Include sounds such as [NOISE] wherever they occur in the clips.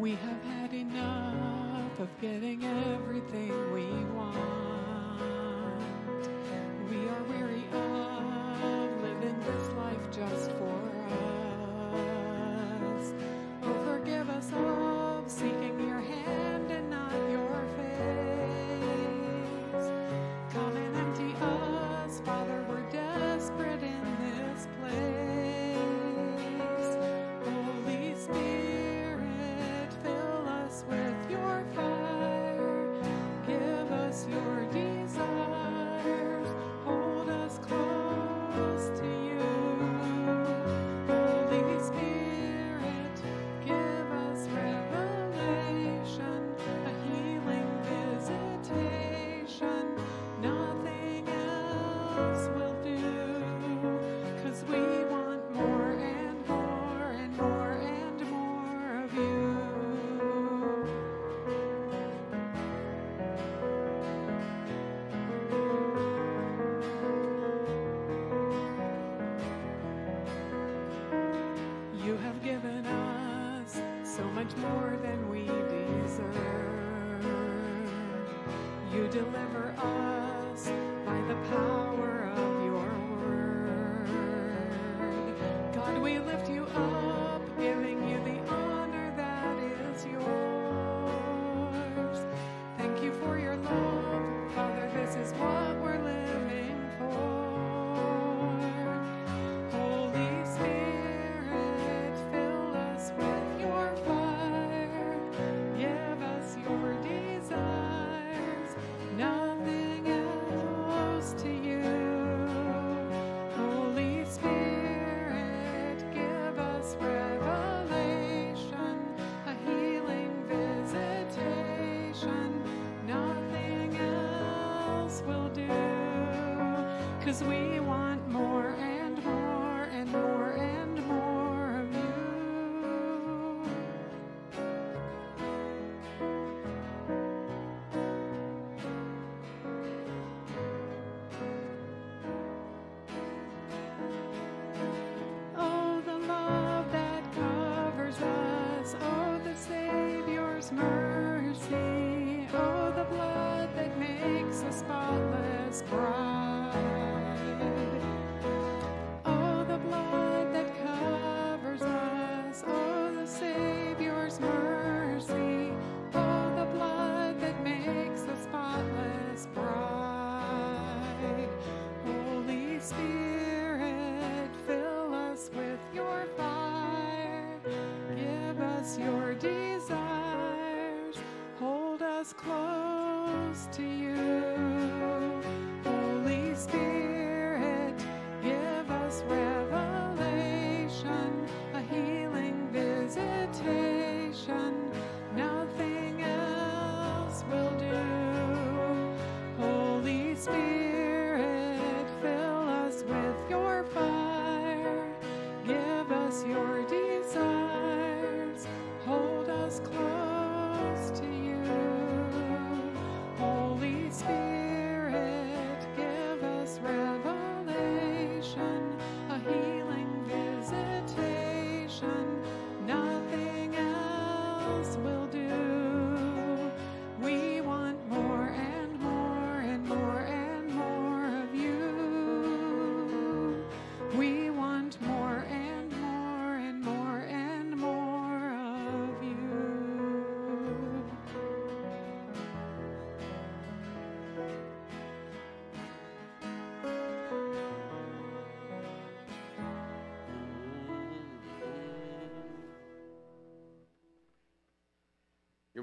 We have had enough of getting everything we want.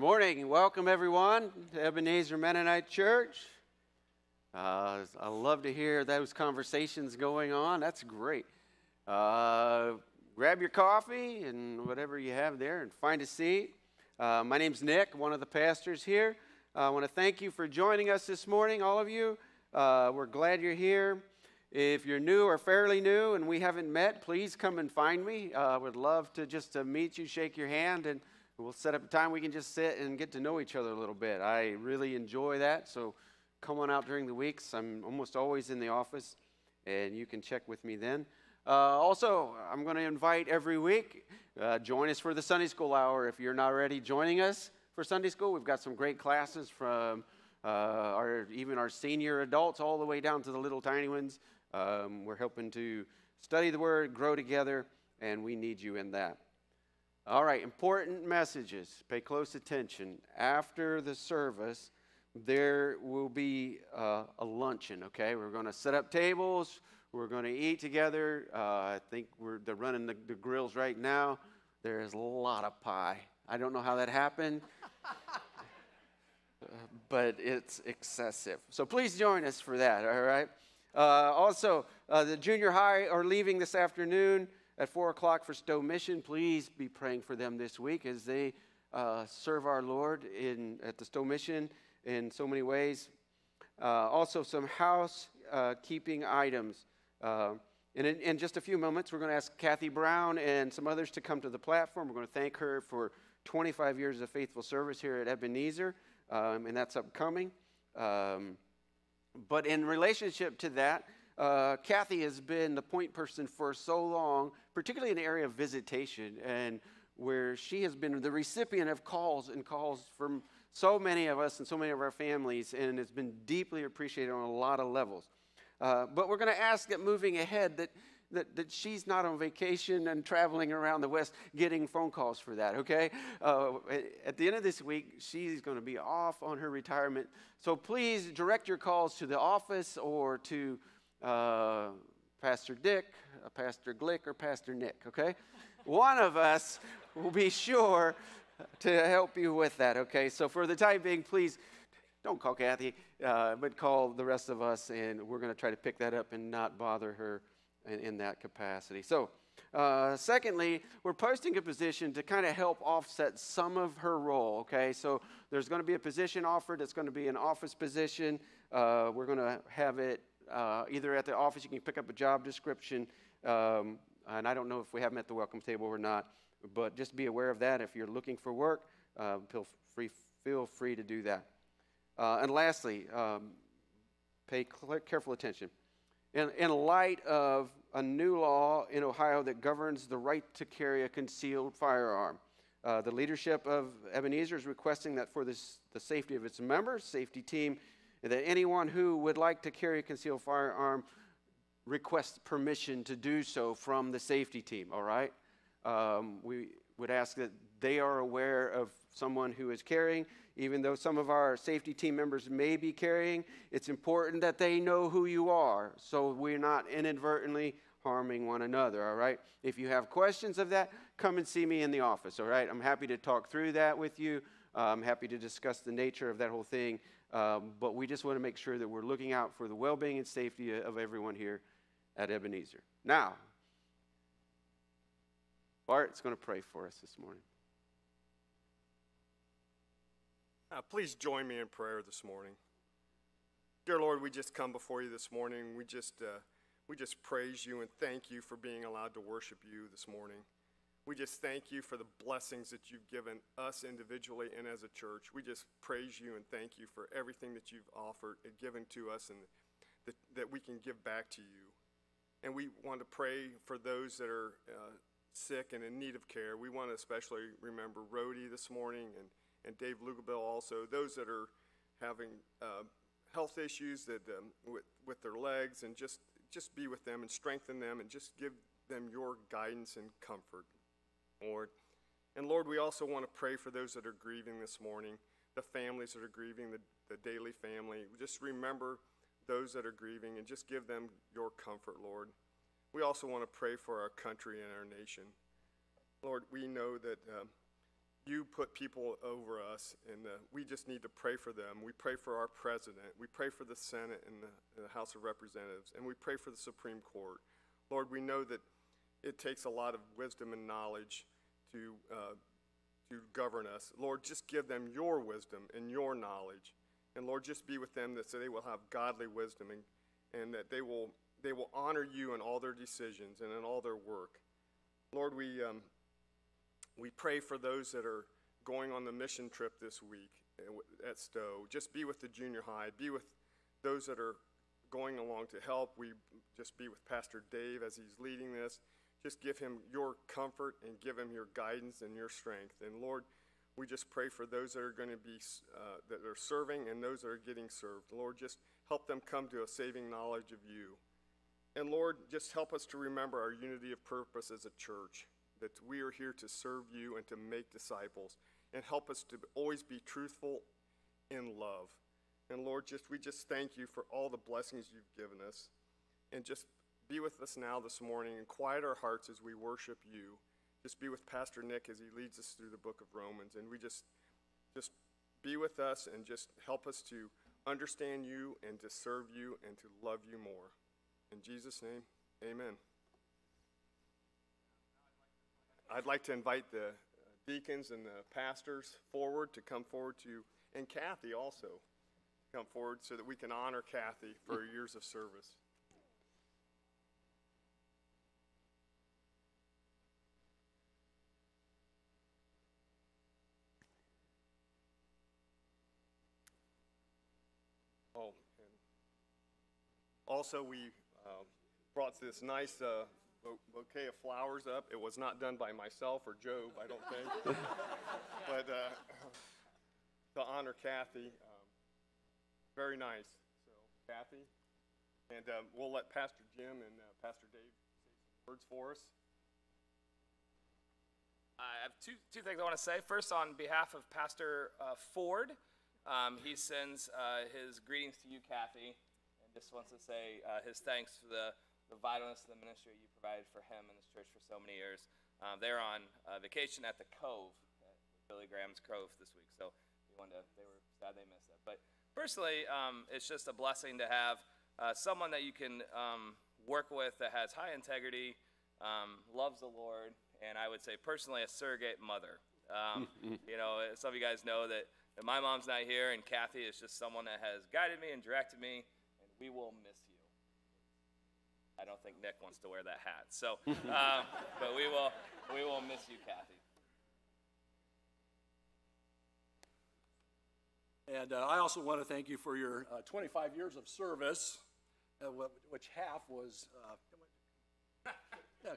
morning. Welcome, everyone, to Ebenezer Mennonite Church. Uh, I love to hear those conversations going on. That's great. Uh, grab your coffee and whatever you have there and find a seat. Uh, my name's Nick, one of the pastors here. Uh, I want to thank you for joining us this morning, all of you. Uh, we're glad you're here. If you're new or fairly new and we haven't met, please come and find me. I would love to just to meet you, shake your hand, and we'll set up a time we can just sit and get to know each other a little bit. I really enjoy that. So come on out during the weeks. I'm almost always in the office, and you can check with me then. Uh, also, I'm going to invite every week, uh, join us for the Sunday School Hour. If you're not already joining us for Sunday School, we've got some great classes from uh, our, even our senior adults all the way down to the little tiny ones. Um, we're helping to study the Word, grow together, and we need you in that. All right, important messages. Pay close attention. After the service, there will be uh, a luncheon, okay? We're going to set up tables. We're going to eat together. Uh, I think we're, they're running the, the grills right now. There is a lot of pie. I don't know how that happened, [LAUGHS] but it's excessive. So please join us for that, all right? Uh, also, uh, the junior high are leaving this afternoon at 4 o'clock for Stowe Mission. Please be praying for them this week as they uh, serve our Lord in, at the Stowe Mission in so many ways. Uh, also, some housekeeping uh, items. Uh, and in, in, just a few moments, we're going to ask Kathy Brown and some others to come to the platform. We're going to thank her for 25 years of faithful service here at Ebenezer, um, and that's upcoming. Um, but in relationship to that, uh, Kathy has been the point person for so long, particularly in the area of visitation, and where she has been the recipient of calls and calls from so many of us and so many of our families, and it's been deeply appreciated on a lot of levels. Uh, but we're going to ask that moving ahead that, that, that she's not on vacation and traveling around the West getting phone calls for that, okay? Uh, at the end of this week, she's going to be off on her retirement. So please direct your calls to the office or to uh, Pastor Dick, uh, Pastor Glick, or Pastor Nick, okay? One of us will be sure to help you with that, okay? So for the time being, please don't call Kathy, uh, but call the rest of us, and we're going to try to pick that up and not bother her in, in that capacity. So, uh, secondly, we're posting a position to kind of help offset some of her role, okay? So there's going to be a position offered. It's going to be an office position. Uh, we're going to have it uh, either at the office, you can pick up a job description. Um, and I don't know if we have them at the welcome table or not, but just be aware of that. If you're looking for work, uh, feel, free, feel free to do that. Uh, and lastly, um, pay careful attention. In, in light of a new law in Ohio that governs the right to carry a concealed firearm, uh, the leadership of Ebenezer is requesting that for this, the safety of its members, safety team that anyone who would like to carry a concealed firearm requests permission to do so from the safety team, all right? Um, we would ask that they are aware of someone who is carrying. Even though some of our safety team members may be carrying, it's important that they know who you are so we're not inadvertently harming one another, all right? If you have questions of that, come and see me in the office, all right? I'm happy to talk through that with you. I'm happy to discuss the nature of that whole thing. Um, but we just want to make sure that we're looking out for the well being and safety of everyone here at Ebenezer. Now, Bart's going to pray for us this morning. Uh, please join me in prayer this morning. Dear Lord, we just come before you this morning. We just, uh, we just praise you and thank you for being allowed to worship you this morning. We just thank you for the blessings that you've given us individually and as a church. We just praise you and thank you for everything that you've offered and given to us and that, that we can give back to you. And we want to pray for those that are uh, sick and in need of care. We want to especially remember Rhodey this morning and, and Dave Lugabell also, those that are having uh, health issues that, um, with, with their legs and just, just be with them and strengthen them and just give them your guidance and comfort. Lord. And Lord, we also want to pray for those that are grieving this morning, the families that are grieving, the, the daily family. Just remember those that are grieving and just give them your comfort, Lord. We also want to pray for our country and our nation. Lord, we know that uh, you put people over us, and uh, we just need to pray for them. We pray for our president. We pray for the Senate and the, and the House of Representatives, and we pray for the Supreme Court. Lord, we know that it takes a lot of wisdom and knowledge to, uh, to govern us. Lord, just give them your wisdom and your knowledge. And Lord, just be with them that so they will have godly wisdom and, and that they will, they will honor you in all their decisions and in all their work. Lord, we, um, we pray for those that are going on the mission trip this week at Stowe. Just be with the junior high. Be with those that are going along to help. We just be with Pastor Dave as he's leading this. Just give him your comfort and give him your guidance and your strength. And Lord, we just pray for those that are going to be uh, that are serving and those that are getting served. Lord, just help them come to a saving knowledge of you. And Lord, just help us to remember our unity of purpose as a church, that we are here to serve you and to make disciples, and help us to always be truthful in love. And Lord, just we just thank you for all the blessings you've given us. And just be with us now this morning and quiet our hearts as we worship you. Just be with Pastor Nick as he leads us through the book of Romans. And we just just be with us and just help us to understand you and to serve you and to love you more. In Jesus' name, amen. I'd like to invite the deacons and the pastors forward to come forward to, and Kathy also, come forward so that we can honor Kathy for her [LAUGHS] years of service. Oh, and also we um, brought this nice uh, bouquet of flowers up. It was not done by myself or Job, I don't think. [LAUGHS] but uh, to honor Kathy, um, very nice. So, Kathy, and um, we'll let Pastor Jim and uh, Pastor Dave say some words for us. I have two, two things I want to say. First, on behalf of Pastor uh, Ford, um, he sends uh, his greetings to you, Kathy, and just wants to say uh, his thanks for the, the vitalness of the ministry you provided for him and this church for so many years. Um, they're on uh, vacation at the Cove, at Billy Graham's Cove this week, so we wanted to, they were sad they missed it. But personally, um, it's just a blessing to have uh, someone that you can um, work with that has high integrity, um, loves the Lord, and I would say personally a surrogate mother. Um, [LAUGHS] you know, some of you guys know that, that my mom's not here, and Kathy is just someone that has guided me and directed me, we will miss you. I don't think Nick wants to wear that hat, so, um, [LAUGHS] but we will, we will miss you, Kathy. And uh, I also want to thank you for your uh, 25 years of service, uh, which half was, uh, [LAUGHS] yeah,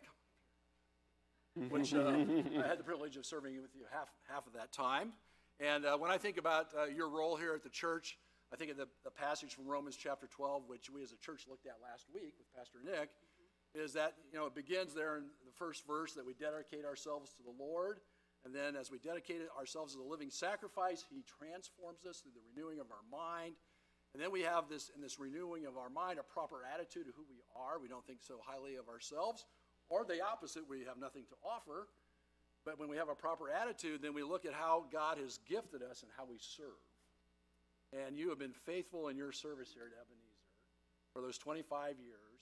[LAUGHS] which uh, I had the privilege of serving with you half, half of that time. And uh, when I think about uh, your role here at the church, I think of the, the passage from Romans chapter 12, which we as a church looked at last week with Pastor Nick, is that, you know, it begins there in the first verse that we dedicate ourselves to the Lord. And then as we dedicate ourselves as a living sacrifice, He transforms us through the renewing of our mind. And then we have this, in this renewing of our mind, a proper attitude of who we are. We don't think so highly of ourselves. Or the opposite, we have nothing to offer. But when we have a proper attitude, then we look at how God has gifted us and how we serve. And you have been faithful in your service here at Ebenezer for those 25 years.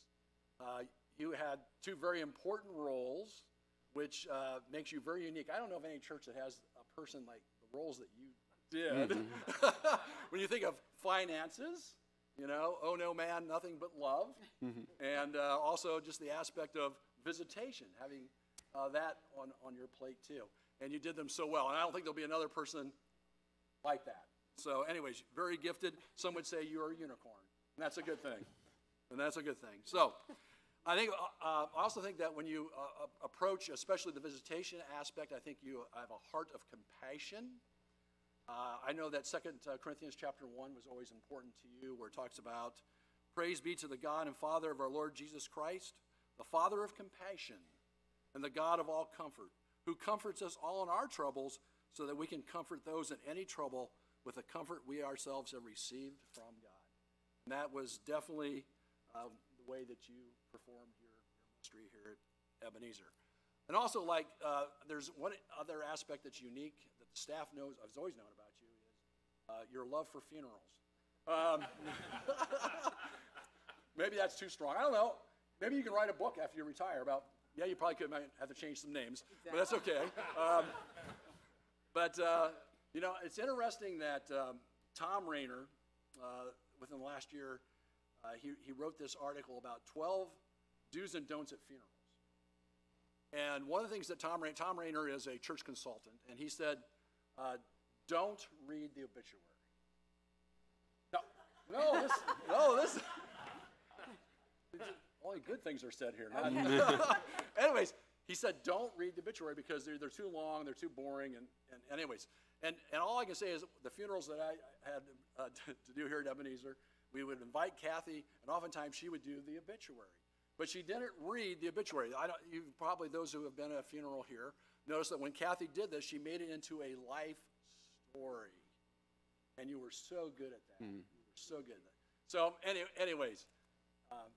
Uh, you had two very important roles, which uh, makes you very unique. I don't know of any church that has a person like the roles that you did. [LAUGHS] when you think of finances, you know, oh no man, nothing but love. and uh, also just the aspect of visitation, having uh, that on, on your plate too. And you did them so well. And I don't think there'll be another person like that. So, anyways, very gifted. Some would say you're a unicorn. And that's a good thing. And that's a good thing. So, I think uh, uh, I also think that when you uh, uh, approach, especially the visitation aspect, I think you have a heart of compassion. Uh, I know that Second uh, Corinthians chapter one was always important to you, where it talks about praise be to the God and Father of our Lord Jesus Christ, the Father of compassion and the God of all comfort, who comforts us all in our troubles, so that we can comfort those in any trouble with the comfort we ourselves have received from God. And that was definitely uh, the way that you performed your, your ministry here at Ebenezer. And also, like, uh, there's one other aspect that's unique that the staff knows, I've always known about you, is uh, your love for funerals. Um, [LAUGHS] maybe that's too strong. I don't know. Maybe you can write a book after you retire about, yeah, you probably could might have to change some names, but that's okay. Um, but, uh, you know, it's interesting that um, Thom Rainer, uh, within the last year, uh, he, he wrote this article about 12 do's and don'ts at funerals. And one of the things that Tom, Ray- Thom Rainer is a church consultant, and he said, uh, don't read the obituary. No, no, this, no, this, only good things are said here. [LAUGHS] [LAUGHS] anyways, he said, don't read the obituary because they're, they're too long, they're too boring, and, and anyways. And, and all I can say is the funerals that I had uh, [LAUGHS] to, to do here at Ebenezer, we would invite Kathy, and oftentimes she would do the obituary. But she didn't read the obituary. I don't, you probably, those who have been at a funeral here, notice that when Kathy did this, she made it into a life story. And you were so good at that. You were so good at that. So, any, anyways, um,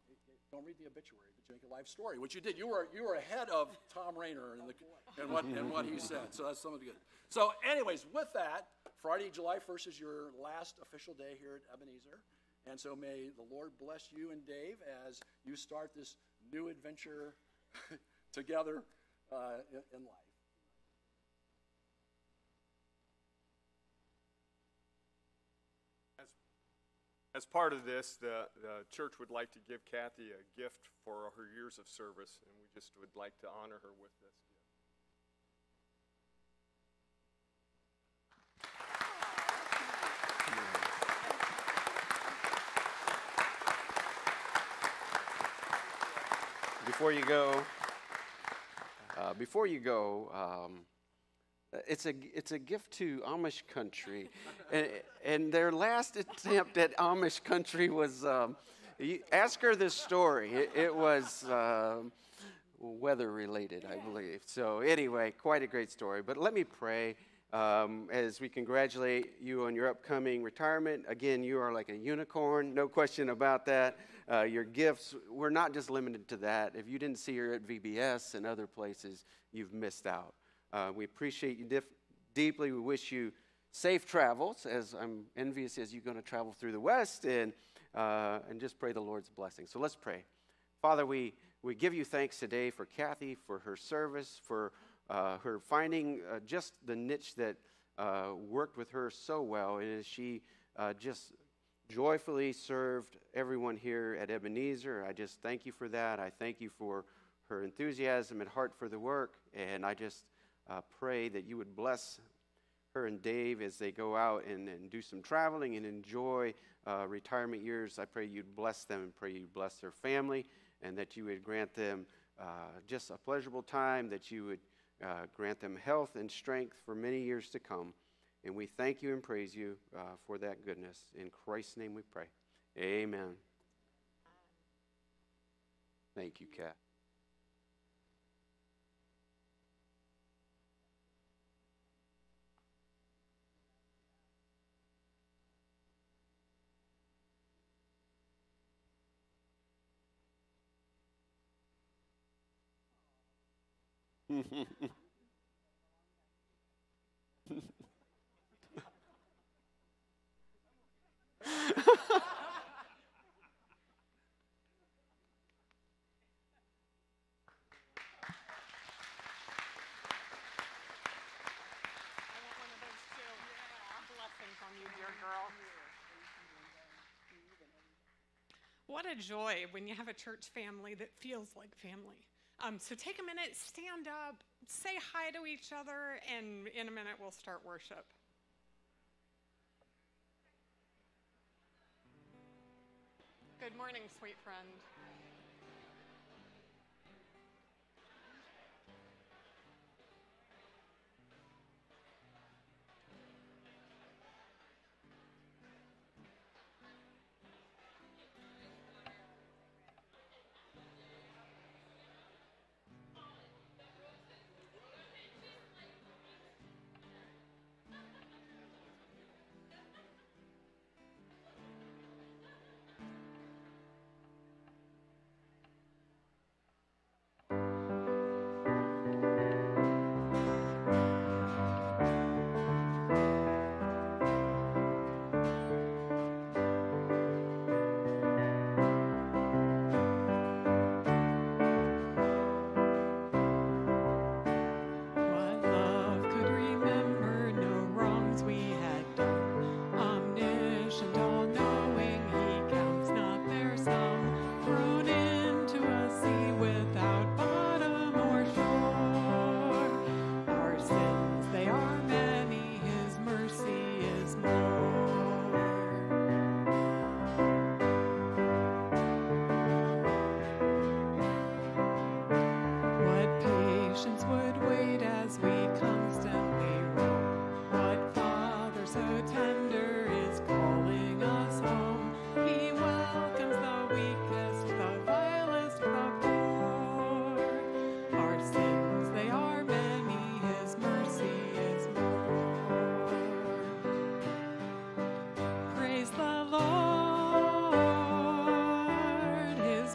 don't read the obituary, but you make a life story, which you did. You were you were ahead of Thom Rainer and, the, in what in what he said. So that's something good. So, anyways, with that, Friday, July first is your last official day here at Ebenezer, and so may the Lord bless you and Dave as you start this new adventure [LAUGHS] together uh, in life. As, as part of this, the, the church would like to give Kathy a gift for her years of service, and we just would like to honor her with this gift. Before you go, uh, before you go, um, it's a it's a gift to Amish country, and, and their last attempt at Amish country was. Um, ask her this story. It, it was um, weather related, I believe. So anyway, quite a great story. But let me pray um, as we congratulate you on your upcoming retirement. Again, you are like a unicorn, no question about that. Uh, your gifts, we're not just limited to that. If you didn't see her at VBS and other places, you've missed out. Uh, we appreciate you deeply. We wish you safe travels, as I'm envious as you're going to travel through the West, and, uh, and just pray the Lord's blessing. So let's pray. Father, we, we give you thanks today for Kathy, for her service, for uh, her finding uh, just the niche that uh, worked with her so well, and as she uh, just joyfully served everyone here at Ebenezer. I just thank you for that. I thank you for her enthusiasm and heart for the work, and I just uh, pray that you would bless her and Dave as they go out and, and do some traveling and enjoy uh, retirement years. I pray you'd bless them and pray you'd bless their family and that you would grant them uh, just a pleasurable time, that you would uh, grant them health and strength for many years to come. And we thank you and praise you uh, for that goodness. In Christ's name we pray. Amen. Thank you, Kat. I want one of those too. Yeah. Blessings on you, dear girl. What a joy when you have a church family that feels like family. Um, so take a minute, stand up, say hi to each other, and in a minute we'll start worship. Good morning, sweet friend.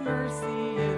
mercy.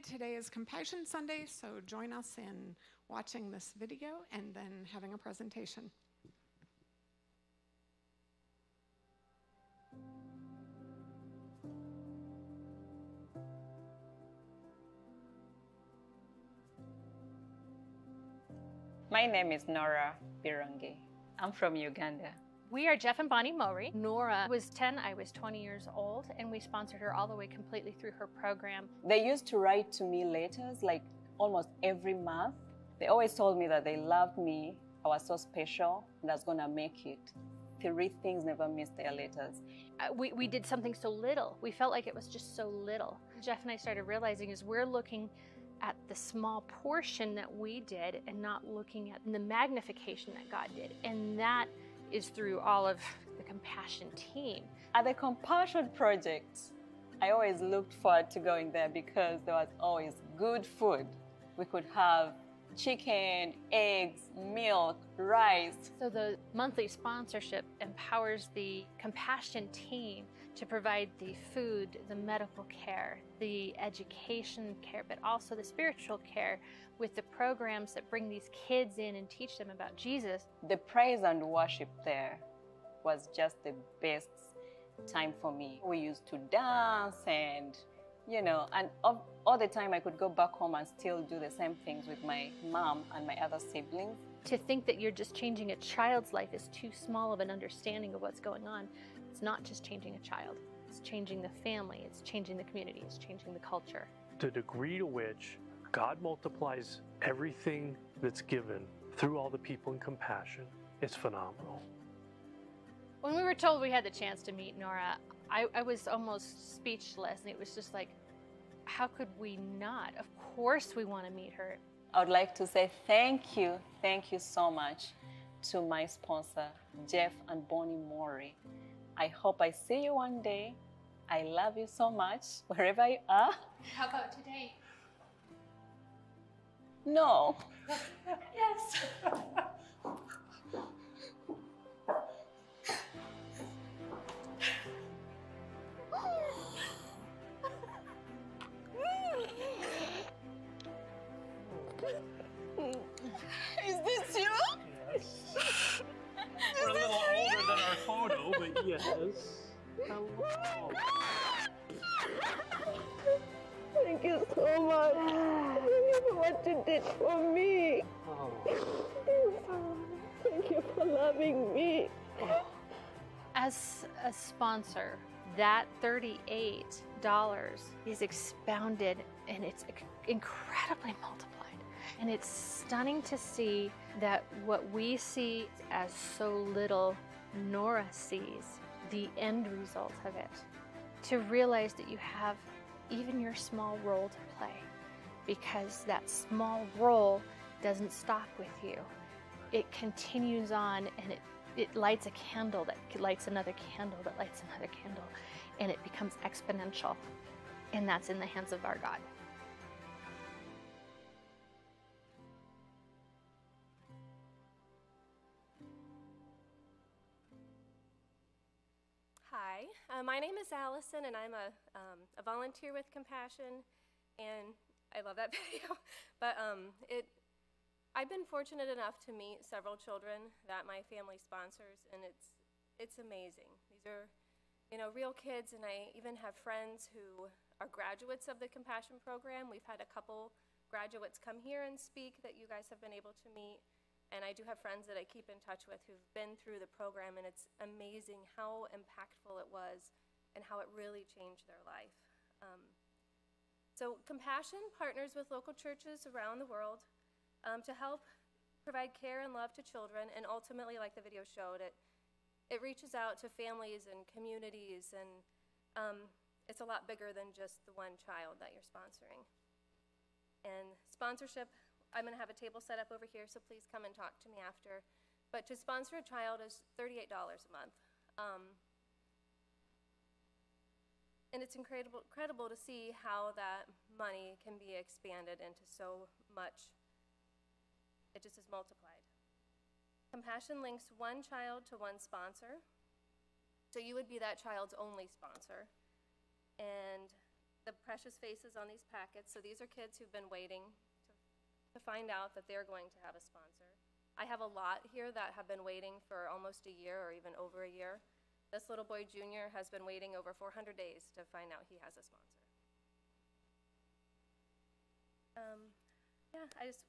Today is Compassion Sunday, so join us in watching this video and then having a presentation. My name is Nora Birangi. I'm from Uganda. We are Jeff and Bonnie Mowry. Nora was 10, I was 20 years old, and we sponsored her all the way completely through her program. They used to write to me letters like almost every month. They always told me that they loved me, I was so special, and I was gonna make it. Three things never missed their letters. Uh, we, we did something so little. We felt like it was just so little. Jeff and I started realizing is we're looking at the small portion that we did and not looking at the magnification that God did. And that is through all of the compassion team. At the Compassion Project, I always looked forward to going there because there was always good food. We could have chicken, eggs, milk, rice. So the monthly sponsorship empowers the compassion team to provide the food, the medical care, the education care, but also the spiritual care with the programs that bring these kids in and teach them about Jesus. The praise and worship there was just the best time for me. We used to dance and you know, and all, all the time I could go back home and still do the same things with my mom and my other siblings. To think that you're just changing a child's life is too small of an understanding of what's going on. It's not just changing a child, it's changing the family, it's changing the community, it's changing the culture. The degree to which God multiplies everything that's given through all the people in compassion is phenomenal. When we were told we had the chance to meet Nora, I, I was almost speechless, and it was just like, how could we not? Of course, we want to meet her. I would like to say thank you, thank you so much to my sponsor, Jeff and Bonnie Mowry. I hope I see you one day. I love you so much, [LAUGHS] wherever you are. How about today? No. [LAUGHS] Yes. [LAUGHS] photo, yes. Hello. Thank you so much. Thank you for what you did for me. Oh. Thank you for loving me. As a sponsor, that $38 is expounded and it's incredibly multiplied. And it's stunning to see that what we see as so little, Nora sees the end result of it. To realize that you have even your small role to play because that small role doesn't stop with you. It continues on and it, it lights a candle that lights another candle that lights another candle and it becomes exponential. And that's in the hands of our God. Uh, my name is Allison, and I'm a, um, a volunteer with Compassion, and I love that [LAUGHS] video. but um, it, I've been fortunate enough to meet several children that my family sponsors, and it's it's amazing. These are, you know, real kids, and I even have friends who are graduates of the Compassion program. We've had a couple graduates come here and speak that you guys have been able to meet. And I do have friends that I keep in touch with who've been through the program, and it's amazing how impactful it was and how it really changed their life. Um, so, Compassion partners with local churches around the world um, to help provide care and love to children, and ultimately, like the video showed, it, it reaches out to families and communities, and um, it's a lot bigger than just the one child that you're sponsoring. And sponsorship I'm going to have a table set up over here, so please come and talk to me after. But to sponsor a child is $38 a month. Um, and it's incredible, incredible to see how that money can be expanded into so much. It just is multiplied. Compassion links one child to one sponsor. So you would be that child's only sponsor. And the precious faces on these packets, so these are kids who've been waiting to find out that they're going to have a sponsor. I have a lot here that have been waiting for almost a year or even over a year. This little boy, Junior, has been waiting over 400 days to find out he has a sponsor. Um, yeah, I just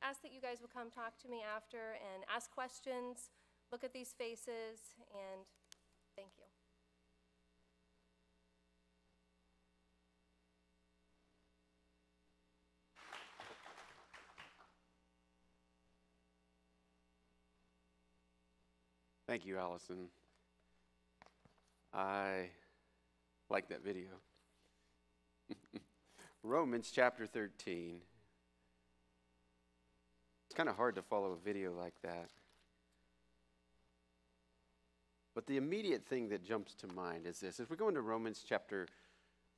ask that you guys will come talk to me after and ask questions, look at these faces and thank you. Thank you, Allison. I like that video. [LAUGHS] Romans chapter 13. It's kind of hard to follow a video like that. But the immediate thing that jumps to mind is this. If we go into Romans chapter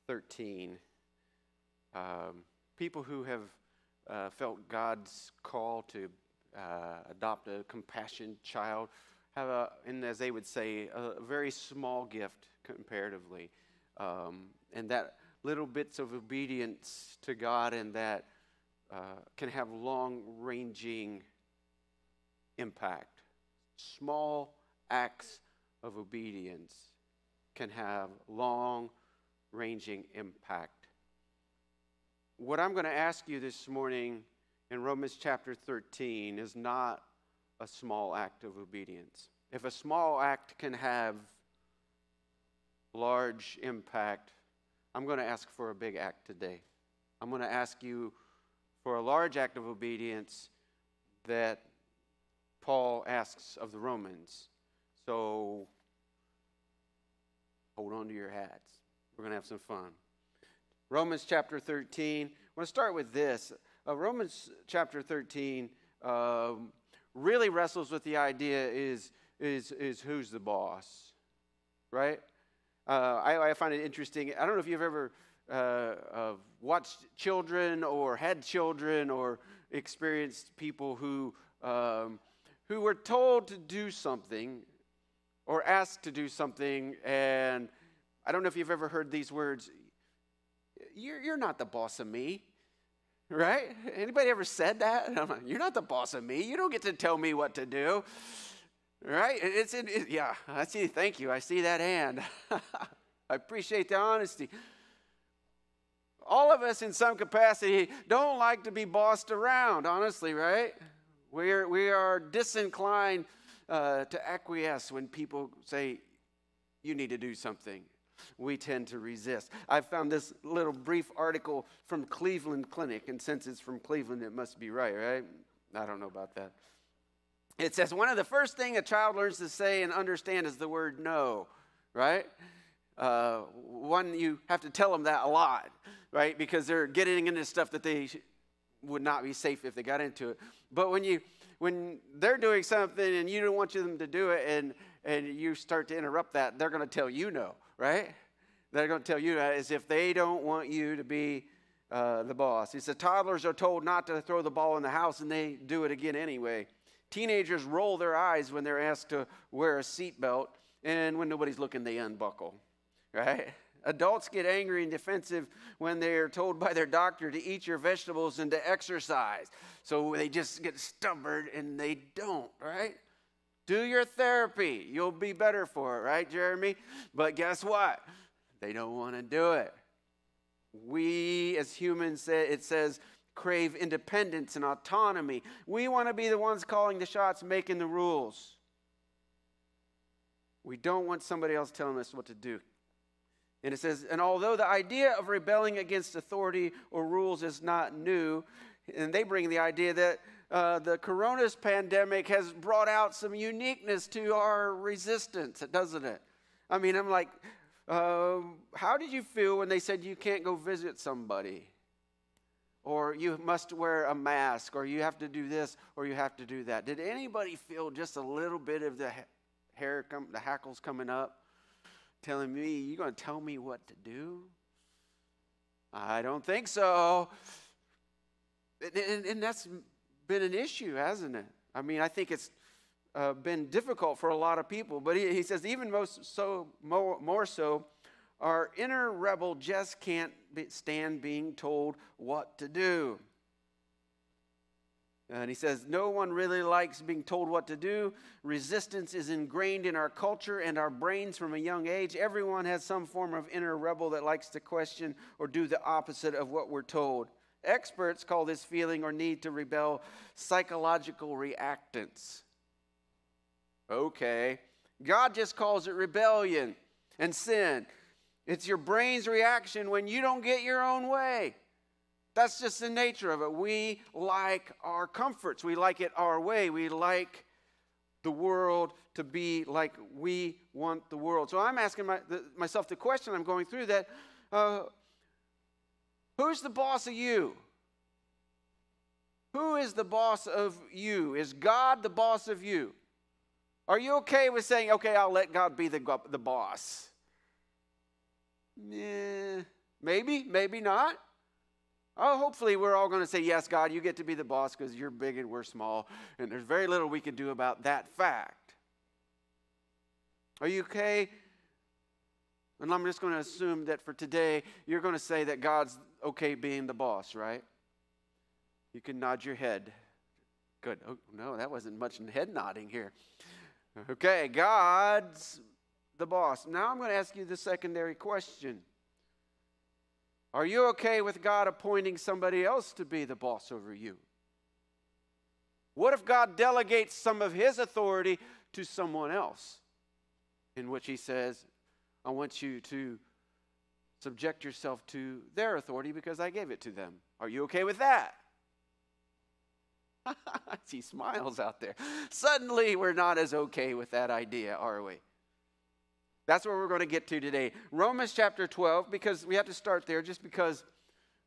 13, um, people who have uh, felt God's call to uh, adopt a compassion child have a, and as they would say, a very small gift comparatively. Um, and that little bits of obedience to God and that uh, can have long ranging impact. Small acts of obedience can have long ranging impact. What I'm going to ask you this morning in Romans chapter 13 is not a small act of obedience. If a small act can have large impact, I'm going to ask for a big act today. I'm going to ask you for a large act of obedience that Paul asks of the Romans. So hold on to your hats. We're going to have some fun. Romans chapter 13. I want to start with this. Uh, Romans chapter 13 um, really wrestles with the idea is, is, is who's the boss, right? Uh, I, I, find it interesting. I don't know if you've ever uh, uh, watched children or had children or experienced people who, um, who were told to do something or asked to do something, and I don't know if you've ever heard these words you're, you're not the boss of me right? Anybody ever said that? [LAUGHS] Like, you're not the boss of me. You don't get to tell me what to do. Right? It's in, it, yeah i see thank you. I see that hand [LAUGHS] i appreciate the honesty. All of us in some capacity don't like to be bossed around honestly right? We're, we are disinclined uh, to acquiesce when people say you need to do something we tend to resist. I found this little brief article from Cleveland Clinic, and since it's from Cleveland, it must be right, right? I don't know about that. It says one of the first thing a child learns to say and understand is the word no, right? Uh, one, you have to tell them that a lot, right? Because they're getting into stuff that they would not be safe if they got into it. But when you when they're doing something and you don't want them to do it and and you start to interrupt that, they're going to tell you no, right? They're going to tell you as if they don't want you to be uh, the boss. He said, Toddlers are told not to throw the ball in the house, and they do it again anyway. Teenagers roll their eyes when they're asked to wear a seatbelt, and when nobody's looking, they unbuckle, right? Adults get angry and defensive when they're told by their doctor to eat your vegetables and to exercise. So they just get stubborn and they don't, right? Do your therapy. You'll be better for it, right, Jeremy? But guess what? They don't want to do it. We, as humans, it says, crave independence and autonomy. We want to be the ones calling the shots, making the rules. We don't want somebody else telling us what to do. And it says, and although the idea of rebelling against authority or rules is not new, and they bring the idea that uh, the coronavirus pandemic has brought out some uniqueness to our resistance, doesn't it? I mean, I'm like, uh, how did you feel when they said you can't go visit somebody? Or you must wear a mask, or you have to do this, or you have to do that. Did anybody feel just a little bit of the hair, come, the hackles coming up, telling me, you're going to tell me what to do? I don't think so. And, and, and that's been an issue, hasn't it? I mean, I think it's uh, been difficult for a lot of people. But he, he says, even most so, more, more so, our inner rebel just can't be, stand being told what to do. And he says, No one really likes being told what to do. Resistance is ingrained in our culture and our brains from a young age. Everyone has some form of inner rebel that likes to question or do the opposite of what we're told. Experts call this feeling or need to rebel psychological reactance. Okay. God just calls it rebellion and sin. It's your brain's reaction when you don't get your own way. That's just the nature of it. We like our comforts, we like it our way, we like the world to be like we want the world. So I'm asking my, the, myself the question I'm going through that uh, who's the boss of you? Who is the boss of you? Is God the boss of you? Are you okay with saying, okay, I'll let God be the, the boss? Eh, maybe, maybe not. Oh, hopefully, we're all going to say, Yes, God, you get to be the boss because you're big and we're small, and there's very little we can do about that fact. Are you okay? And I'm just going to assume that for today, you're going to say that God's okay being the boss, right? You can nod your head. Good. Oh, no, that wasn't much head nodding here. Okay, God's the boss. Now I'm going to ask you the secondary question Are you okay with God appointing somebody else to be the boss over you? What if God delegates some of his authority to someone else, in which he says, I want you to subject yourself to their authority because I gave it to them? Are you okay with that? I [LAUGHS] see smiles out there. Suddenly, we're not as okay with that idea, are we? That's where we're going to get to today. Romans chapter 12, because we have to start there just because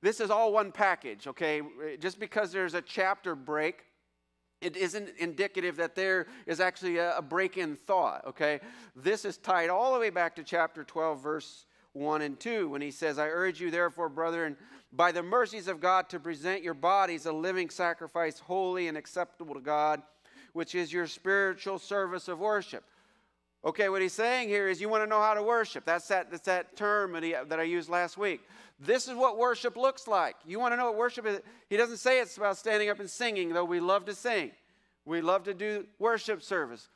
this is all one package, okay? Just because there's a chapter break, it isn't indicative that there is actually a, break in thought, okay? This is tied all the way back to chapter 12, verse 1 and 2, when he says, I urge you, therefore, brethren, by the mercies of God, to present your bodies a living sacrifice, holy and acceptable to God, which is your spiritual service of worship. Okay, what he's saying here is you want to know how to worship. That's that, that's that term that, he, that I used last week. This is what worship looks like. You want to know what worship is? He doesn't say it's about standing up and singing, though we love to sing. We love to do worship service.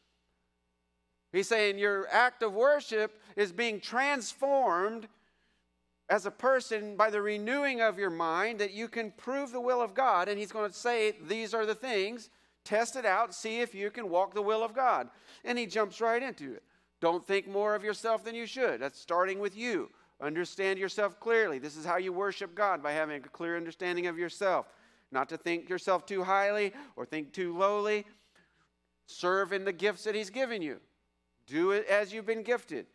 He's saying your act of worship is being transformed as a person by the renewing of your mind that you can prove the will of God. And he's going to say, These are the things Test it out, see if you can walk the will of God. And he jumps right into it. Don't think more of yourself than you should. That's starting with you. Understand yourself clearly. This is how you worship God by having a clear understanding of yourself. Not to think yourself too highly or think too lowly. Serve in the gifts that He's given you. Do it as you've been gifted.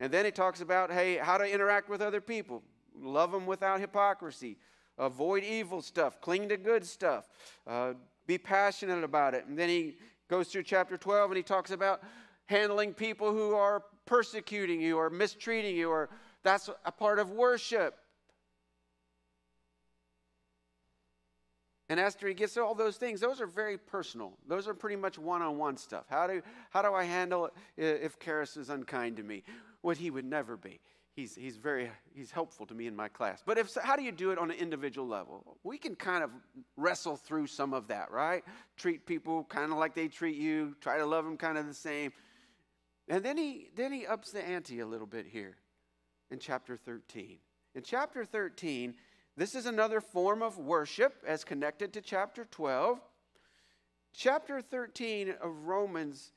And then he talks about, hey, how to interact with other people. Love them without hypocrisy. Avoid evil stuff. Cling to good stuff. Uh, be passionate about it. And then he goes through chapter 12 and he talks about handling people who are persecuting you or mistreating you, or that's a part of worship. And after he gets all those things, those are very personal. Those are pretty much one on one stuff. How do, how do I handle it if Karis is unkind to me? What he would never be he's, he's very he's helpful to me in my class but if how do you do it on an individual level we can kind of wrestle through some of that right treat people kind of like they treat you try to love them kind of the same and then he then he ups the ante a little bit here in chapter 13 in chapter 13 this is another form of worship as connected to chapter 12 chapter 13 of romans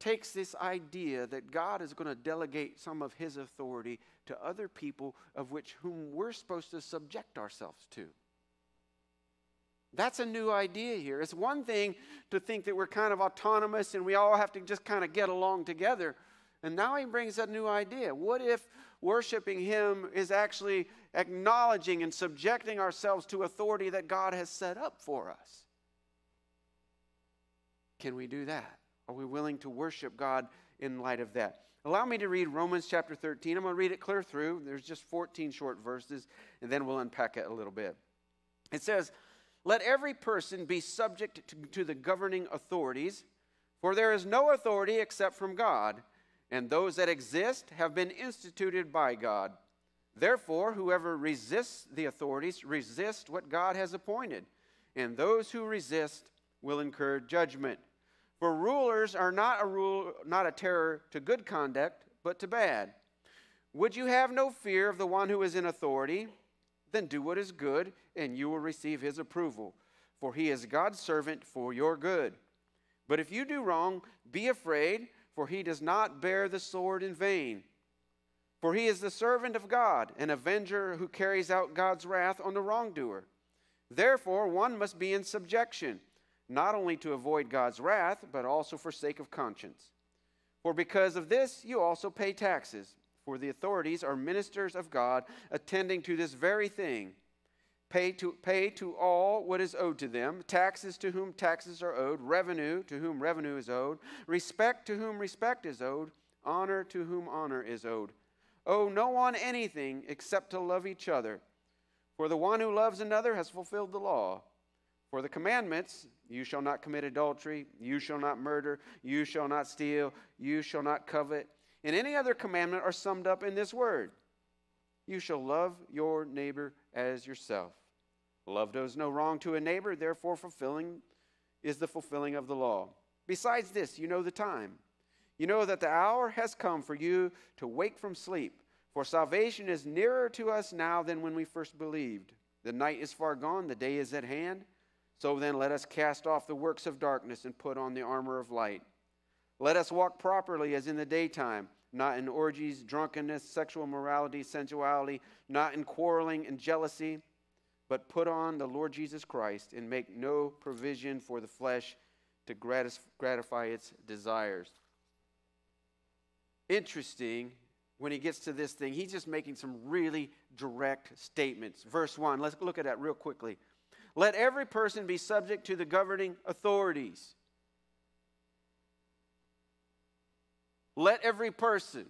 takes this idea that God is going to delegate some of his authority to other people of which whom we're supposed to subject ourselves to. That's a new idea here. It's one thing to think that we're kind of autonomous and we all have to just kind of get along together. And now he brings a new idea. What if worshiping him is actually acknowledging and subjecting ourselves to authority that God has set up for us? Can we do that? Are we willing to worship God in light of that? Allow me to read Romans chapter 13. I'm going to read it clear through. There's just 14 short verses, and then we'll unpack it a little bit. It says, Let every person be subject to, to the governing authorities, for there is no authority except from God, and those that exist have been instituted by God. Therefore, whoever resists the authorities resists what God has appointed, and those who resist will incur judgment. For rulers are not a rule, not a terror to good conduct, but to bad. Would you have no fear of the one who is in authority? Then do what is good, and you will receive his approval, for he is God's servant for your good. But if you do wrong, be afraid, for he does not bear the sword in vain. For he is the servant of God, an avenger who carries out God's wrath on the wrongdoer. Therefore, one must be in subjection, not only to avoid God's wrath, but also for sake of conscience. For because of this, you also pay taxes, for the authorities are ministers of God, attending to this very thing. Pay to, pay to all what is owed to them, taxes to whom taxes are owed, revenue to whom revenue is owed, respect to whom respect is owed, honor to whom honor is owed. Owe no one anything except to love each other. For the one who loves another has fulfilled the law. For the commandments, you shall not commit adultery, you shall not murder, you shall not steal, you shall not covet, and any other commandment are summed up in this word You shall love your neighbor as yourself. Love does no wrong to a neighbor, therefore, fulfilling is the fulfilling of the law. Besides this, you know the time. You know that the hour has come for you to wake from sleep, for salvation is nearer to us now than when we first believed. The night is far gone, the day is at hand. So then, let us cast off the works of darkness and put on the armor of light. Let us walk properly as in the daytime, not in orgies, drunkenness, sexual morality, sensuality, not in quarreling and jealousy but put on the Lord Jesus Christ and make no provision for the flesh to gratify its desires. Interesting, when he gets to this thing, he's just making some really direct statements. Verse 1, let's look at that real quickly. Let every person be subject to the governing authorities. Let every person.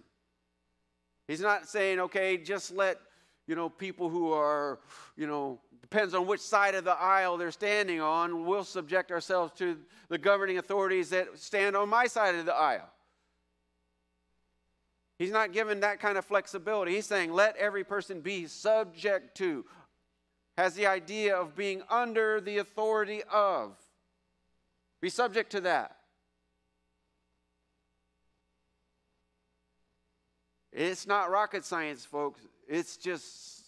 He's not saying, okay, just let, you know, people who are, you know, depends on which side of the aisle they're standing on, we'll subject ourselves to the governing authorities that stand on my side of the aisle. He's not given that kind of flexibility. He's saying, let every person be subject to, has the idea of being under the authority of. Be subject to that. It's not rocket science, folks. It's just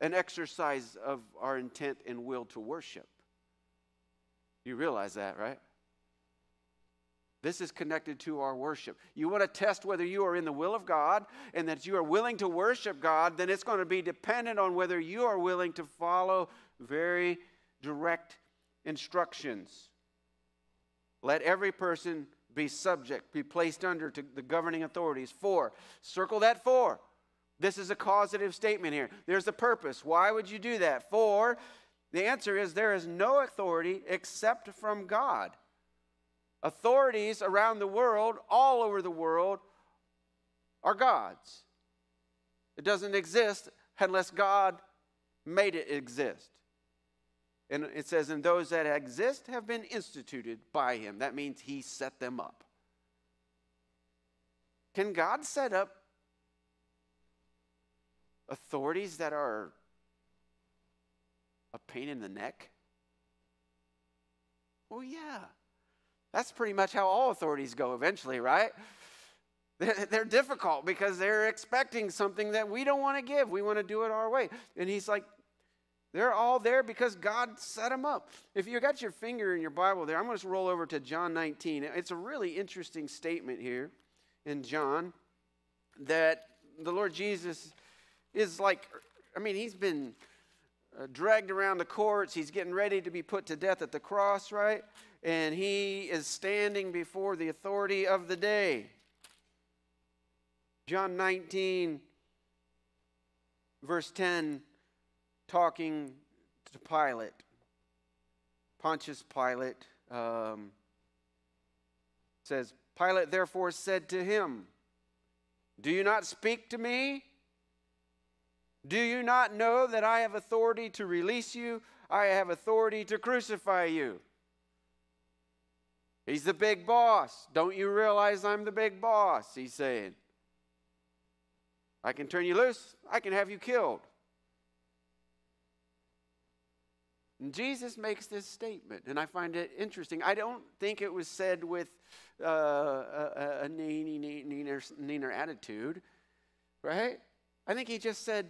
an exercise of our intent and will to worship. You realize that, right? This is connected to our worship. You want to test whether you are in the will of God and that you are willing to worship God, then it's going to be dependent on whether you are willing to follow very direct instructions. Let every person be subject, be placed under to the governing authorities. Four, circle that four. This is a causative statement here. There's a purpose. Why would you do that? For the answer is there is no authority except from God. Authorities around the world, all over the world, are God's. It doesn't exist unless God made it exist. And it says, and those that exist have been instituted by him. That means he set them up. Can God set up authorities that are a pain in the neck? Well, yeah. That's pretty much how all authorities go eventually, right? They're difficult because they're expecting something that we don't want to give. We want to do it our way. And he's like, they're all there because God set them up. If you got your finger in your Bible there, I'm going to roll over to John 19. It's a really interesting statement here in John that the Lord Jesus is like, I mean, he's been uh, dragged around the courts. He's getting ready to be put to death at the cross, right? And he is standing before the authority of the day. John 19, verse 10, talking to Pilate. Pontius Pilate um, says, Pilate therefore said to him, Do you not speak to me? Do you not know that I have authority to release you? I have authority to crucify you. He's the big boss. Don't you realize I'm the big boss? He's saying. I can turn you loose, I can have you killed. And Jesus makes this statement, and I find it interesting. I don't think it was said with uh, a, a, a neener attitude, right? I think he just said,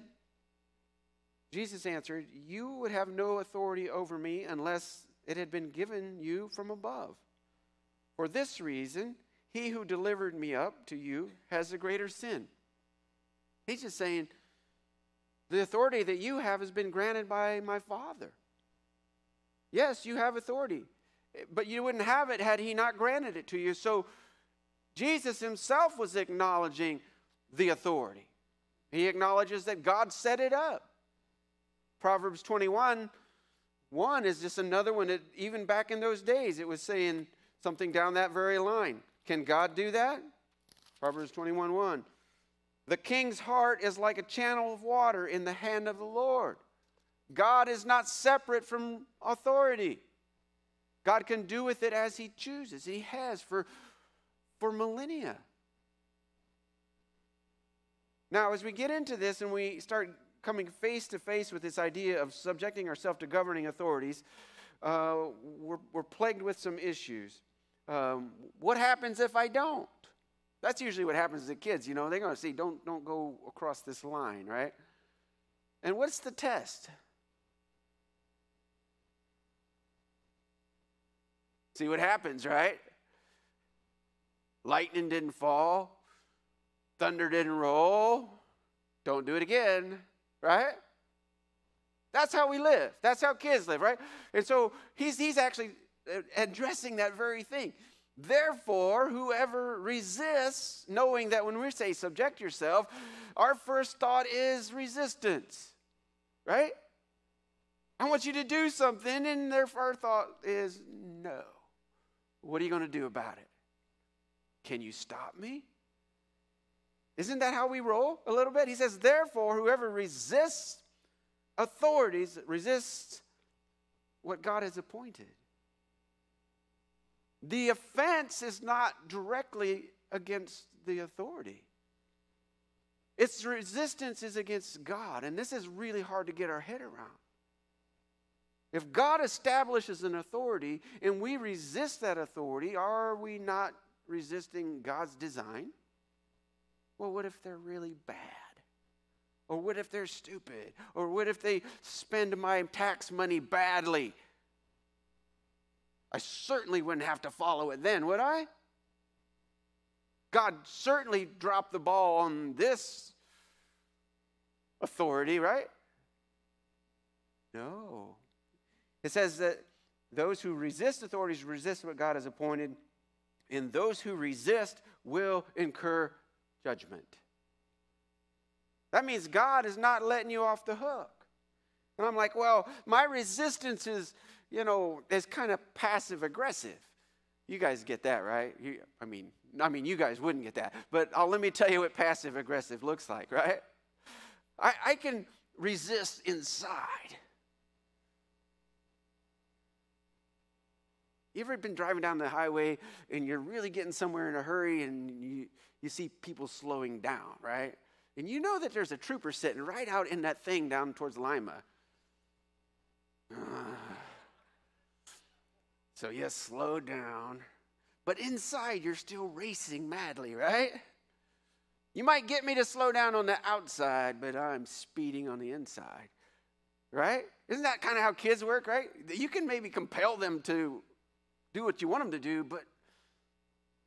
Jesus answered, You would have no authority over me unless it had been given you from above. For this reason, he who delivered me up to you has a greater sin. He's just saying, the authority that you have has been granted by my Father. Yes, you have authority, but you wouldn't have it had he not granted it to you. So Jesus himself was acknowledging the authority. He acknowledges that God set it up. Proverbs 21 1 is just another one that, even back in those days, it was saying something down that very line. Can God do that? Proverbs 21 1. The king's heart is like a channel of water in the hand of the Lord. God is not separate from authority. God can do with it as he chooses. He has for, for millennia. Now, as we get into this and we start coming face to face with this idea of subjecting ourselves to governing authorities, uh, we're, we're, plagued with some issues. Um, what happens if I don't? That's usually what happens to kids. You know, they're going to see, don't, don't go across this line, right? And what's the test? See what happens, right? Lightning didn't fall, thunder didn't roll. Don't do it again right? That's how we live. That's how kids live, right? And so he's, he's actually uh, addressing that very thing. Therefore, whoever resists, knowing that when we say subject yourself, our first thought is resistance, right? I want you to do something, and their first thought is no. What are you going to do about it? Can you stop me? Isn't that how we roll a little bit? He says, Therefore, whoever resists authorities resists what God has appointed. The offense is not directly against the authority. Its resistance is against God, and this is really hard to get our head around. If God establishes an authority and we resist that authority, are we not resisting God's design? Well, what if they're really bad? Or what if they're stupid? Or what if they spend my tax money badly? I certainly wouldn't have to follow it then, would I? God certainly dropped the ball on this authority, right? No. It says that those who resist authorities resist what God has appointed, and those who resist will incur judgment. That means God is not letting you off the hook. And I'm like, well, my resistance is, you know, is kind of passive aggressive. You guys get that, right? You, I mean, I mean, you guys wouldn't get that, but I'll, let me tell you what passive aggressive looks like, right? I, I can resist inside. You ever been driving down the highway and you're really getting somewhere in a hurry and you, you see people slowing down, right? And you know that there's a trooper sitting right out in that thing down towards Lima. [SIGHS] so you slow down, but inside you're still racing madly, right? You might get me to slow down on the outside, but I'm speeding on the inside, right? Isn't that kind of how kids work, right? You can maybe compel them to do what you want them to do, but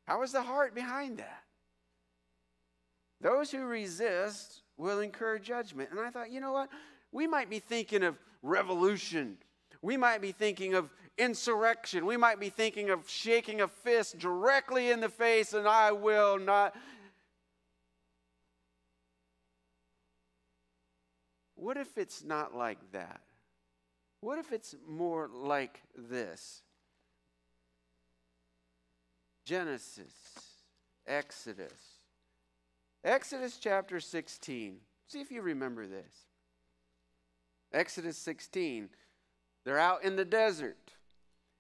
how is the heart behind that? Those who resist will incur judgment. And I thought, you know what? We might be thinking of revolution. We might be thinking of insurrection. We might be thinking of shaking a fist directly in the face, and I will not. What if it's not like that? What if it's more like this? Genesis, Exodus, Exodus chapter 16. See if you remember this. Exodus 16. They're out in the desert.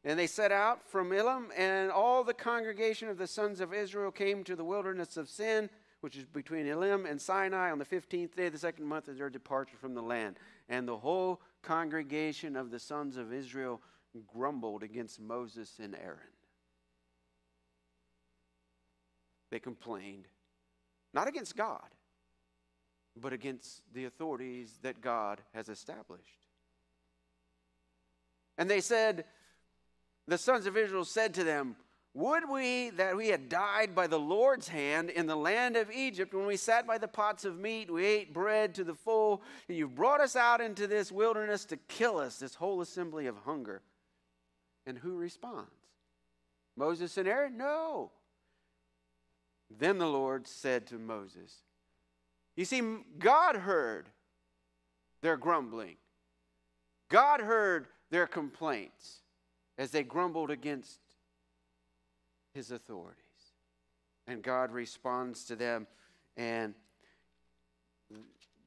And they set out from Elim, and all the congregation of the sons of Israel came to the wilderness of Sin, which is between Elim and Sinai, on the 15th day of the second month of their departure from the land. And the whole congregation of the sons of Israel grumbled against Moses and Aaron. They complained not against God, but against the authorities that God has established. And they said, the sons of Israel said to them, Would we that we had died by the Lord's hand in the land of Egypt when we sat by the pots of meat, we ate bread to the full, and you brought us out into this wilderness to kill us, this whole assembly of hunger. And who responds? Moses and Aaron? No. Then the Lord said to Moses, You see, God heard their grumbling, God heard their complaints as they grumbled against his authorities. And God responds to them, and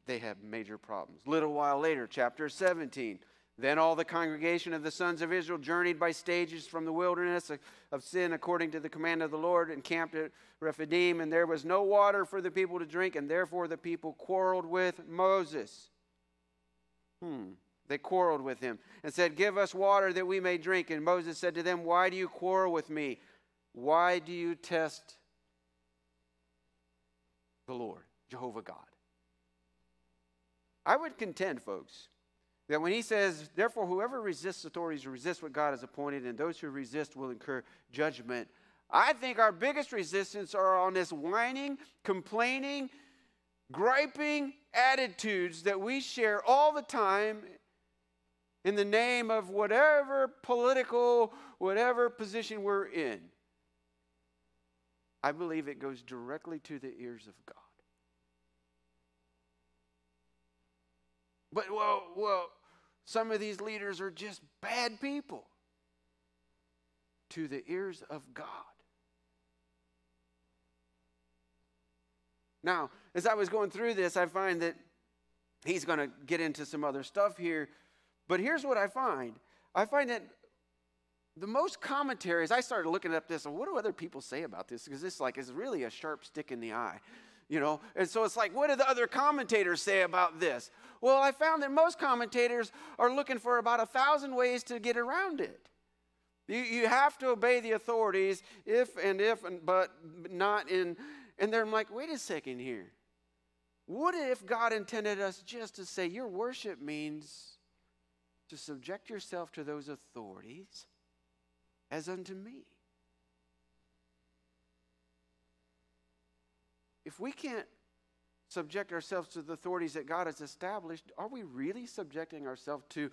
they have major problems. Little while later, chapter 17. Then all the congregation of the sons of Israel journeyed by stages from the wilderness of sin according to the command of the Lord and camped at Rephidim, and there was no water for the people to drink, and therefore the people quarreled with Moses. Hmm. They quarreled with him and said, Give us water that we may drink. And Moses said to them, Why do you quarrel with me? Why do you test the Lord, Jehovah God? I would contend, folks, that when he says, Therefore, whoever resists authorities resists what God has appointed, and those who resist will incur judgment. I think our biggest resistance are on this whining, complaining, griping attitudes that we share all the time in the name of whatever political, whatever position we're in. I believe it goes directly to the ears of God. But, well, well, some of these leaders are just bad people. To the ears of God. Now, as I was going through this, I find that he's going to get into some other stuff here. But here's what I find I find that the most commentaries, I started looking up this, what do other people say about this? Because this like is really a sharp stick in the eye, you know? And so it's like, what do the other commentators say about this? Well, I found that most commentators are looking for about a thousand ways to get around it. You, you have to obey the authorities if and if, and, but not in. And they're like, wait a second here. What if God intended us just to say, your worship means to subject yourself to those authorities? as unto me. If we can't subject ourselves to the authorities that God has established, are we really subjecting ourselves to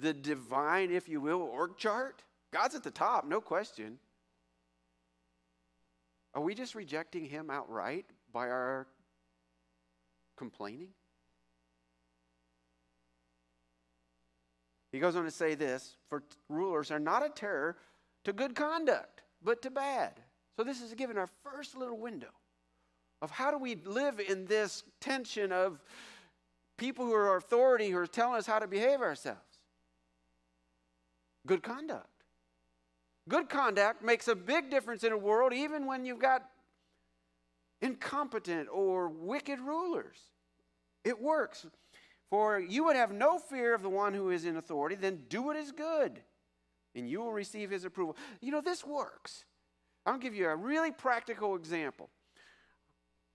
the divine, if you will, org chart? God's at the top, no question. Are we just rejecting Him outright by our complaining? He goes on to say this for rulers are not a terror to good conduct, but to bad. So, this is given our first little window of how do we live in this tension of people who are authority who are telling us how to behave ourselves. Good conduct. Good conduct makes a big difference in a world, even when you've got incompetent or wicked rulers. It works. For you would have no fear of the one who is in authority, then do what is good, and you will receive his approval. You know, this works. I'll give you a really practical example.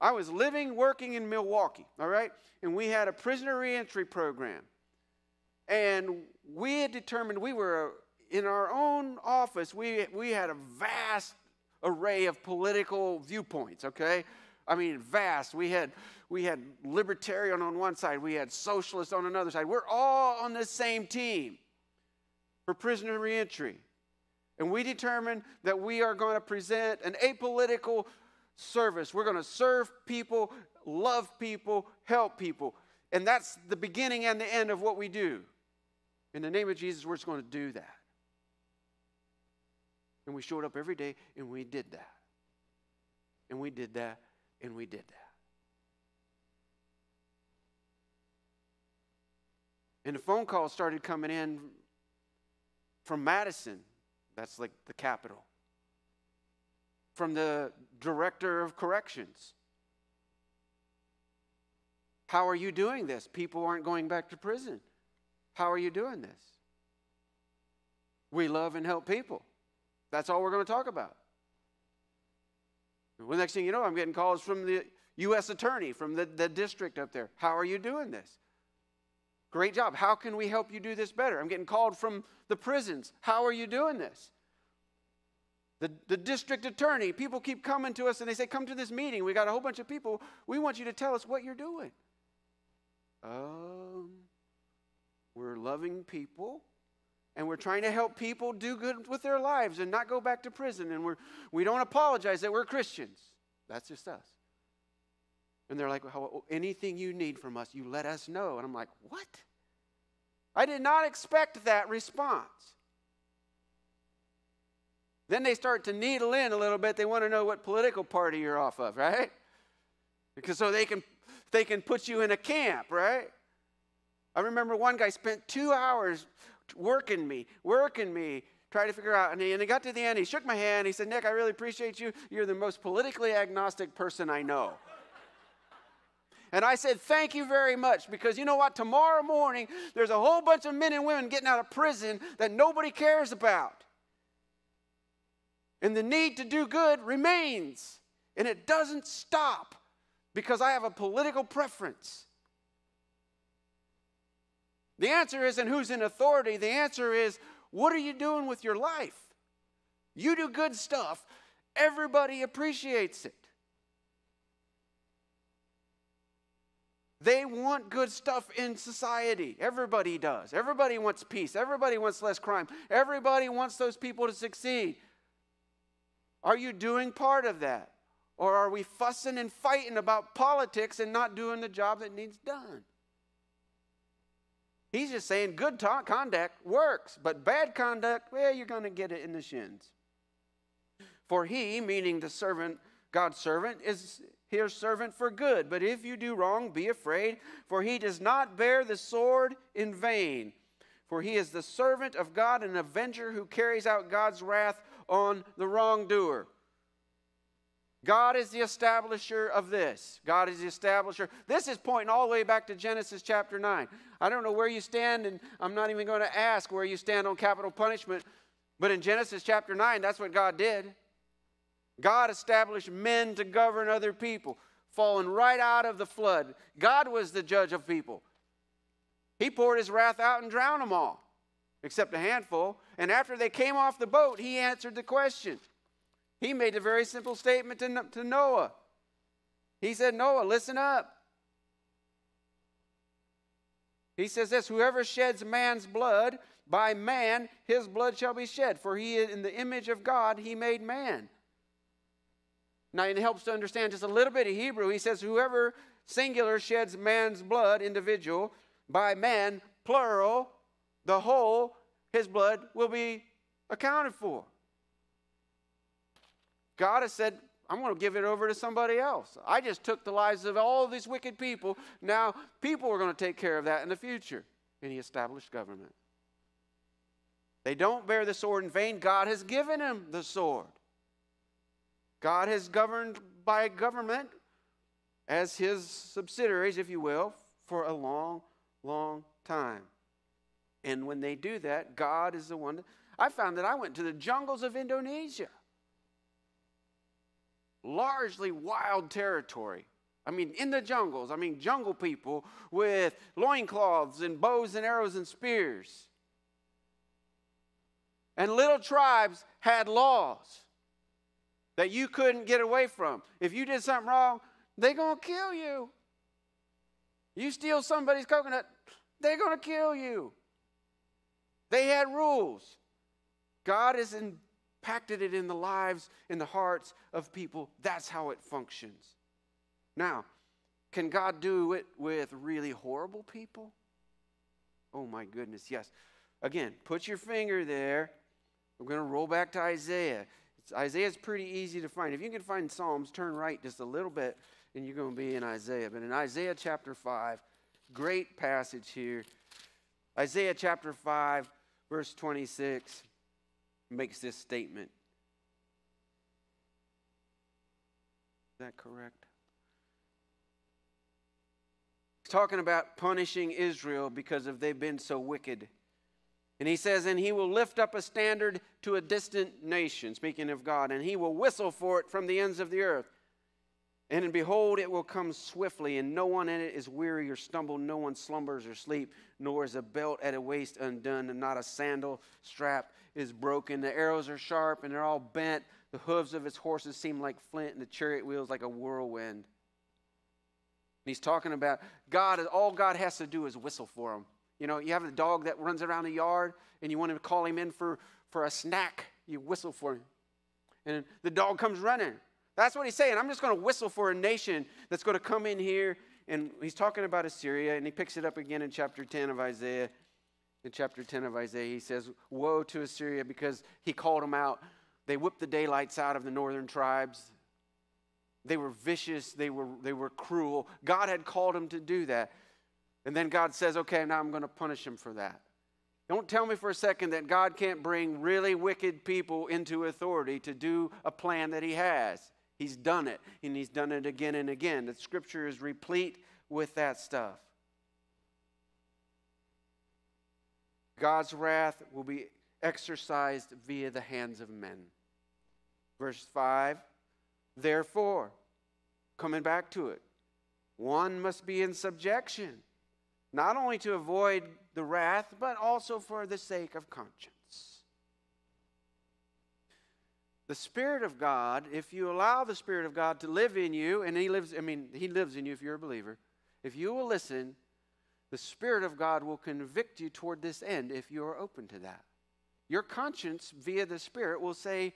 I was living, working in Milwaukee, all right? And we had a prisoner reentry program. And we had determined we were uh, in our own office, we, we had a vast array of political viewpoints, okay? I mean, vast. We had we had libertarian on one side, we had socialist on another side. We're all on the same team for prisoner reentry. And we determined that we are going to present an apolitical service. We're going to serve people, love people, help people. And that's the beginning and the end of what we do. In the name of Jesus, we're just going to do that. And we showed up every day and we did that. And we did that and we did that. And the phone calls started coming in from Madison, that's like the capital, from the director of corrections. How are you doing this? People aren't going back to prison. How are you doing this? We love and help people. That's all we're going to talk about. Well, next thing you know, I'm getting calls from the U.S. attorney, from the, the district up there. How are you doing this? Great job. How can we help you do this better? I'm getting called from the prisons. How are you doing this? The, the district attorney, people keep coming to us and they say, Come to this meeting. We got a whole bunch of people. We want you to tell us what you're doing. Um, we're loving people and we're trying to help people do good with their lives and not go back to prison. And we're, we don't apologize that we're Christians. That's just us. And they're like, well, anything you need from us, you let us know. And I'm like, what? I did not expect that response. Then they start to needle in a little bit. They want to know what political party you're off of, right? Because so they can they can put you in a camp, right? I remember one guy spent two hours working me, working me, trying to figure out. And he, and he got to the end, he shook my hand. He said, Nick, I really appreciate you. You're the most politically agnostic person I know. And I said, Thank you very much because you know what? Tomorrow morning, there's a whole bunch of men and women getting out of prison that nobody cares about. And the need to do good remains. And it doesn't stop because I have a political preference. The answer isn't who's in authority. The answer is what are you doing with your life? You do good stuff, everybody appreciates it. They want good stuff in society. Everybody does. Everybody wants peace. Everybody wants less crime. Everybody wants those people to succeed. Are you doing part of that? Or are we fussing and fighting about politics and not doing the job that needs done? He's just saying good ta- conduct works, but bad conduct, well, you're going to get it in the shins. For he, meaning the servant, God's servant, is his servant for good. But if you do wrong, be afraid, for he does not bear the sword in vain. For he is the servant of God, an avenger who carries out God's wrath on the wrongdoer. God is the establisher of this. God is the establisher. This is pointing all the way back to Genesis chapter 9. I don't know where you stand, and I'm not even going to ask where you stand on capital punishment, but in Genesis chapter 9, that's what God did. God established men to govern other people, falling right out of the flood. God was the judge of people. He poured his wrath out and drowned them all except a handful. And after they came off the boat, he answered the question. He made a very simple statement to, to Noah. He said, Noah, listen up. He says this Whoever sheds man's blood, by man his blood shall be shed, for he in the image of God he made man. Now it helps to understand just a little bit of Hebrew. He says, Whoever singular sheds man's blood, individual, by man, plural, the whole, his blood will be accounted for. God has said, I'm going to give it over to somebody else. I just took the lives of all these wicked people. Now, people are going to take care of that in the future. And he established government. They don't bear the sword in vain. God has given them the sword. God has governed by government as his subsidiaries, if you will, for a long, long time. And when they do that, God is the one. That, I found that I went to the jungles of Indonesia. Largely wild territory. I mean, in the jungles, I mean, jungle people with loincloths and bows and arrows and spears. And little tribes had laws that you couldn't get away from. If you did something wrong, they're going to kill you. You steal somebody's coconut, they're going to kill you. They had rules. God has impacted it in the lives, in the hearts of people. That's how it functions. Now, can God do it with really horrible people? Oh my goodness, yes. Again, put your finger there. We're going to roll back to Isaiah. It's, Isaiah's pretty easy to find. If you can find Psalms, turn right just a little bit, and you're going to be in Isaiah. But in Isaiah chapter 5, great passage here. Isaiah chapter 5, verse 26 makes this statement. Is that correct? He's talking about punishing Israel because of they've been so wicked. And he says, And he will lift up a standard to a distant nation, speaking of God, and he will whistle for it from the ends of the earth. And behold, it will come swiftly, and no one in it is weary or stumble, no one slumbers or sleep, nor is a belt at a waist undone, and not a sandal strap is broken. The arrows are sharp, and they're all bent. The hooves of its horses seem like flint, and the chariot wheels like a whirlwind. And he's talking about God, all God has to do is whistle for him. You know, you have a dog that runs around the yard, and you want to call him in for, for a snack, you whistle for him. And the dog comes running. That's what he's saying. I'm just going to whistle for a nation that's going to come in here. And he's talking about Assyria, and he picks it up again in chapter 10 of Isaiah. In chapter 10 of Isaiah, he says, Woe to Assyria because he called them out. They whipped the daylights out of the northern tribes. They were vicious, they were, they were cruel. God had called them to do that. And then God says, Okay, now I'm going to punish them for that. Don't tell me for a second that God can't bring really wicked people into authority to do a plan that He has. He's done it, and He's done it again and again. The scripture is replete with that stuff. God's wrath will be exercised via the hands of men. Verse 5 Therefore, coming back to it, one must be in subjection, not only to avoid the wrath, but also for the sake of conscience. The Spirit of God, if you allow the Spirit of God to live in you, and He lives, I mean, He lives in you if you're a believer, if you will listen, the Spirit of God will convict you toward this end if you are open to that. Your conscience, via the Spirit, will say,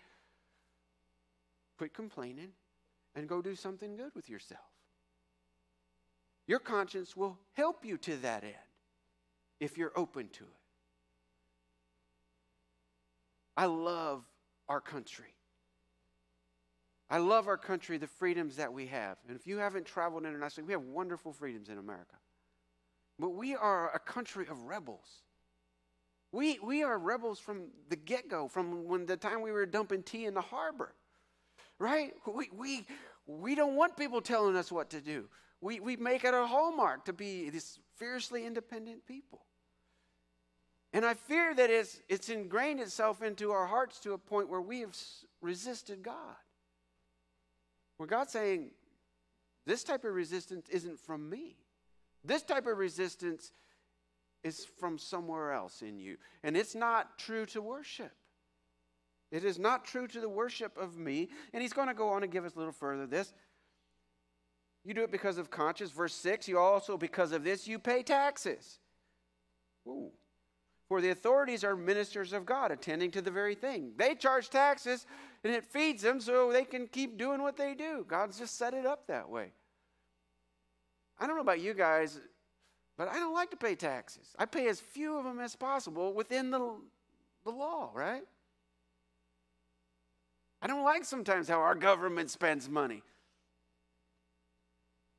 quit complaining and go do something good with yourself. Your conscience will help you to that end if you're open to it. I love our country. I love our country, the freedoms that we have. And if you haven't traveled internationally, we have wonderful freedoms in America. But we are a country of rebels. We, we are rebels from the get go, from when the time we were dumping tea in the harbor, right? We, we, we don't want people telling us what to do. We, we make it a hallmark to be this fiercely independent people. And I fear that it's, it's ingrained itself into our hearts to a point where we have resisted God. Where God's saying, this type of resistance isn't from me. This type of resistance is from somewhere else in you. And it's not true to worship. It is not true to the worship of me. And he's going to go on and give us a little further this. You do it because of conscience. Verse 6, you also, because of this, you pay taxes. Ooh. For the authorities are ministers of God, attending to the very thing. They charge taxes, and it feeds them so they can keep doing what they do. God's just set it up that way. I don't know about you guys, but I don't like to pay taxes. I pay as few of them as possible within the, the law, right? I don't like sometimes how our government spends money.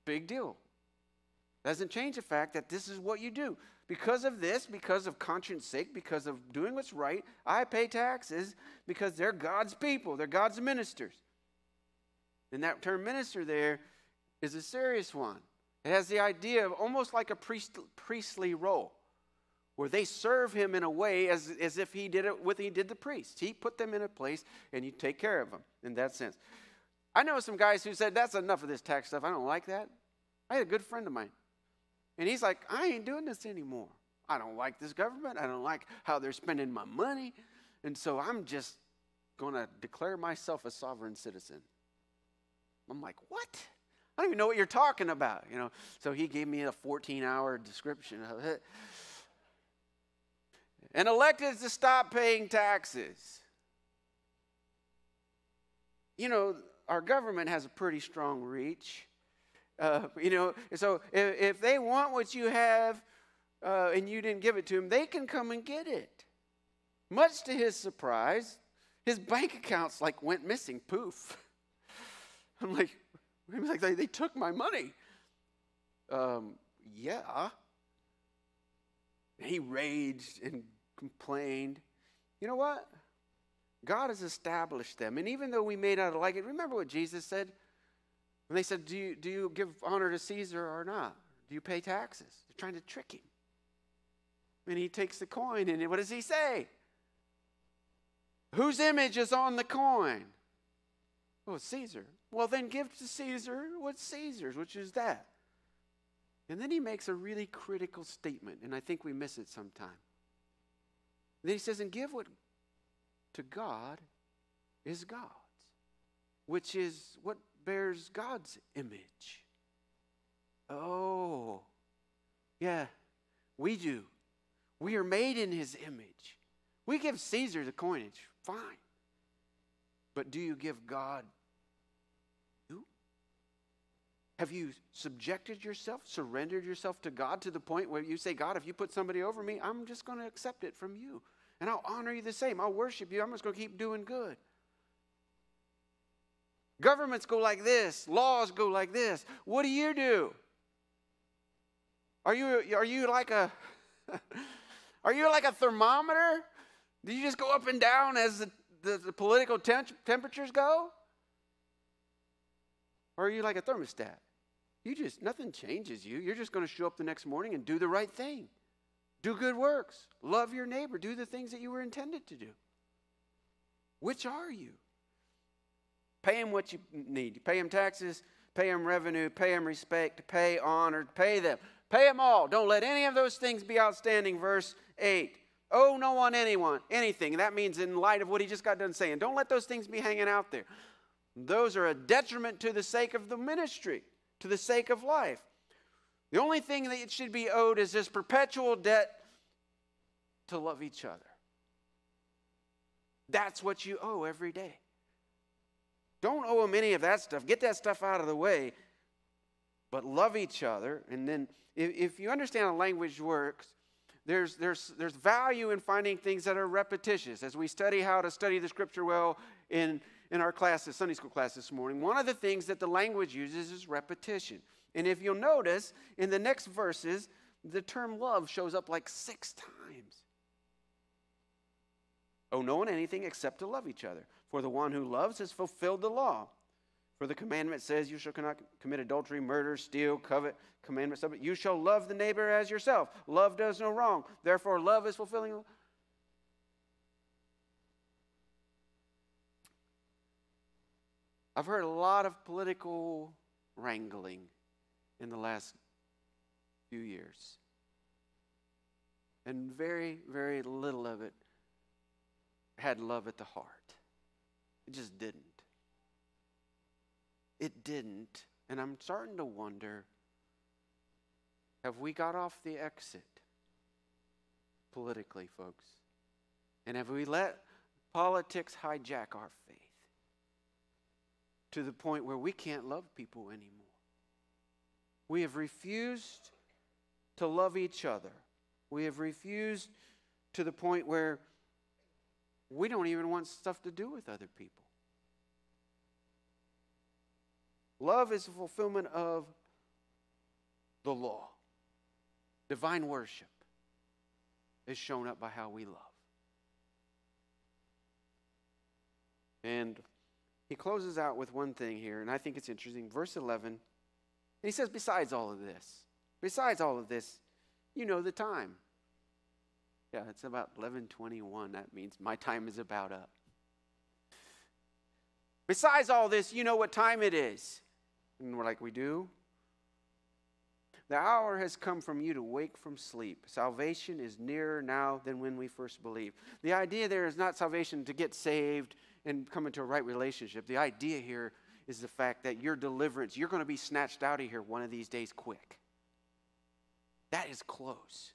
Big deal. Doesn't change the fact that this is what you do. Because of this, because of conscience sake, because of doing what's right, I pay taxes because they're God's people, they're God's ministers. And that term minister there is a serious one. It has the idea of almost like a priest, priestly role, where they serve him in a way as, as if he did it with he did the priest. He put them in a place and you take care of them in that sense. I know some guys who said, That's enough of this tax stuff. I don't like that. I had a good friend of mine. And he's like, I ain't doing this anymore. I don't like this government. I don't like how they're spending my money. And so I'm just going to declare myself a sovereign citizen. I'm like, what? I don't even know what you're talking about, you know. So he gave me a 14-hour description of it. And elected to stop paying taxes. You know, our government has a pretty strong reach. Uh, you know, so if, if, they want what you have uh, and you didn't give it to them, they can come and get it. Much to his surprise, his bank accounts like went missing. Poof. [LAUGHS] I'm like, [LAUGHS] like they, they took my money. Um, yeah. He raged and complained. You know what? God has established them. And even though we may not like it, remember what Jesus said? And they said, do you, do you give honor to Caesar or not? Do you pay taxes? They're trying to trick him. And he takes the coin, and what does he say? Whose image is on the coin? Oh, Caesar. Well, then give to Caesar what's Caesar's, which is that. And then he makes a really critical statement, and I think we miss it sometime. Then he says, and give what to God is God's, which is what bears God's image. Oh, yeah, we do. We are made in his image. We give Caesar the coinage, fine. But do you give God you? Have you subjected yourself, surrendered yourself to God to the point where you say, God, if you put somebody over me, I'm just going to accept it from you. And I'll honor you the same. I'll worship you. I'm just going to keep doing good. Governments go like this, laws go like this. What do you do? Are you, are you like a [LAUGHS] are you like a thermometer? Do you just go up and down as the, the, the political temp- temperatures go? Or are you like a thermostat? You just, nothing changes you. You're just going to show up the next morning and do the right thing. Do good works. Love your neighbor. Do the things that you were intended to do. Which are you? Pay them what you need. Pay them taxes, pay them revenue, pay them respect, pay honor, pay them. Pay them all. Don't let any of those things be outstanding. Verse 8. Oh, no one, anyone, anything. That means in light of what he just got done saying. Don't let those things be hanging out there. Those are a detriment to the sake of the ministry, to the sake of life. The only thing that it should be owed is this perpetual debt to love each other. That's what you owe every day. Don't owe them any of that stuff. Get that stuff out of the way, but love each other. And then, if, if you understand how language works, there's, there's, there's value in finding things that are repetitious. As we study how to study the scripture well in, in our classes, Sunday school class this morning, one of the things that the language uses is repetition. And if you'll notice, in the next verses, the term love shows up like six times. Oh, no one anything except to love each other. For the one who loves has fulfilled the law. For the commandment says, You shall not commit adultery, murder, steal, covet. Commandment seven, You shall love the neighbor as yourself. Love does no wrong. Therefore, love is fulfilling. I've heard a lot of political wrangling in the last few years. And very, very little of it had love at the heart. It just didn't. It didn't. And I'm starting to wonder have we got off the exit politically, folks? And have we let politics hijack our faith to the point where we can't love people anymore? We have refused to love each other. We have refused to the point where we don't even want stuff to do with other people. Love is the fulfillment of the law. Divine worship is shown up by how we love. And he closes out with one thing here, and I think it's interesting. Verse 11, he says, Besides all of this, besides all of this, you know the time. Yeah, it's about 11:21. That means my time is about up. Besides all this, you know what time it is. And we're like, we do? The hour has come from you to wake from sleep. Salvation is nearer now than when we first believed. The idea there is not salvation to get saved and come into a right relationship. The idea here is the fact that your deliverance, you're going to be snatched out of here one of these days quick. That is close.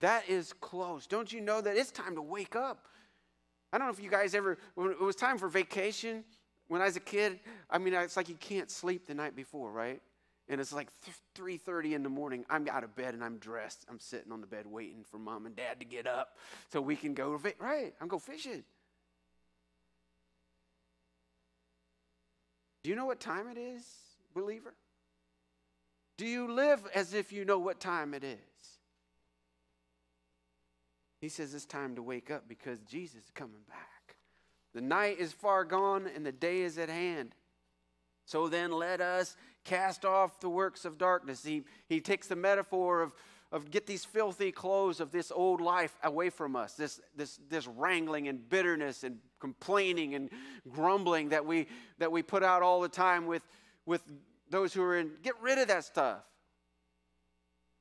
That is close. Don't you know that it's time to wake up? I don't know if you guys ever, when it was time for vacation, when I was a kid, I mean, it's like you can't sleep the night before, right? And it's like 3:30 in the morning. I'm out of bed and I'm dressed. I'm sitting on the bed waiting for mom and dad to get up so we can go right. I'm go fishing. Do you know what time it is, believer? Do you live as if you know what time it is? He says it's time to wake up because Jesus is coming back. The night is far gone and the day is at hand. So then let us cast off the works of darkness. He, he takes the metaphor of, of get these filthy clothes of this old life away from us, this, this, this wrangling and bitterness and complaining and grumbling that we, that we put out all the time with, with those who are in. Get rid of that stuff.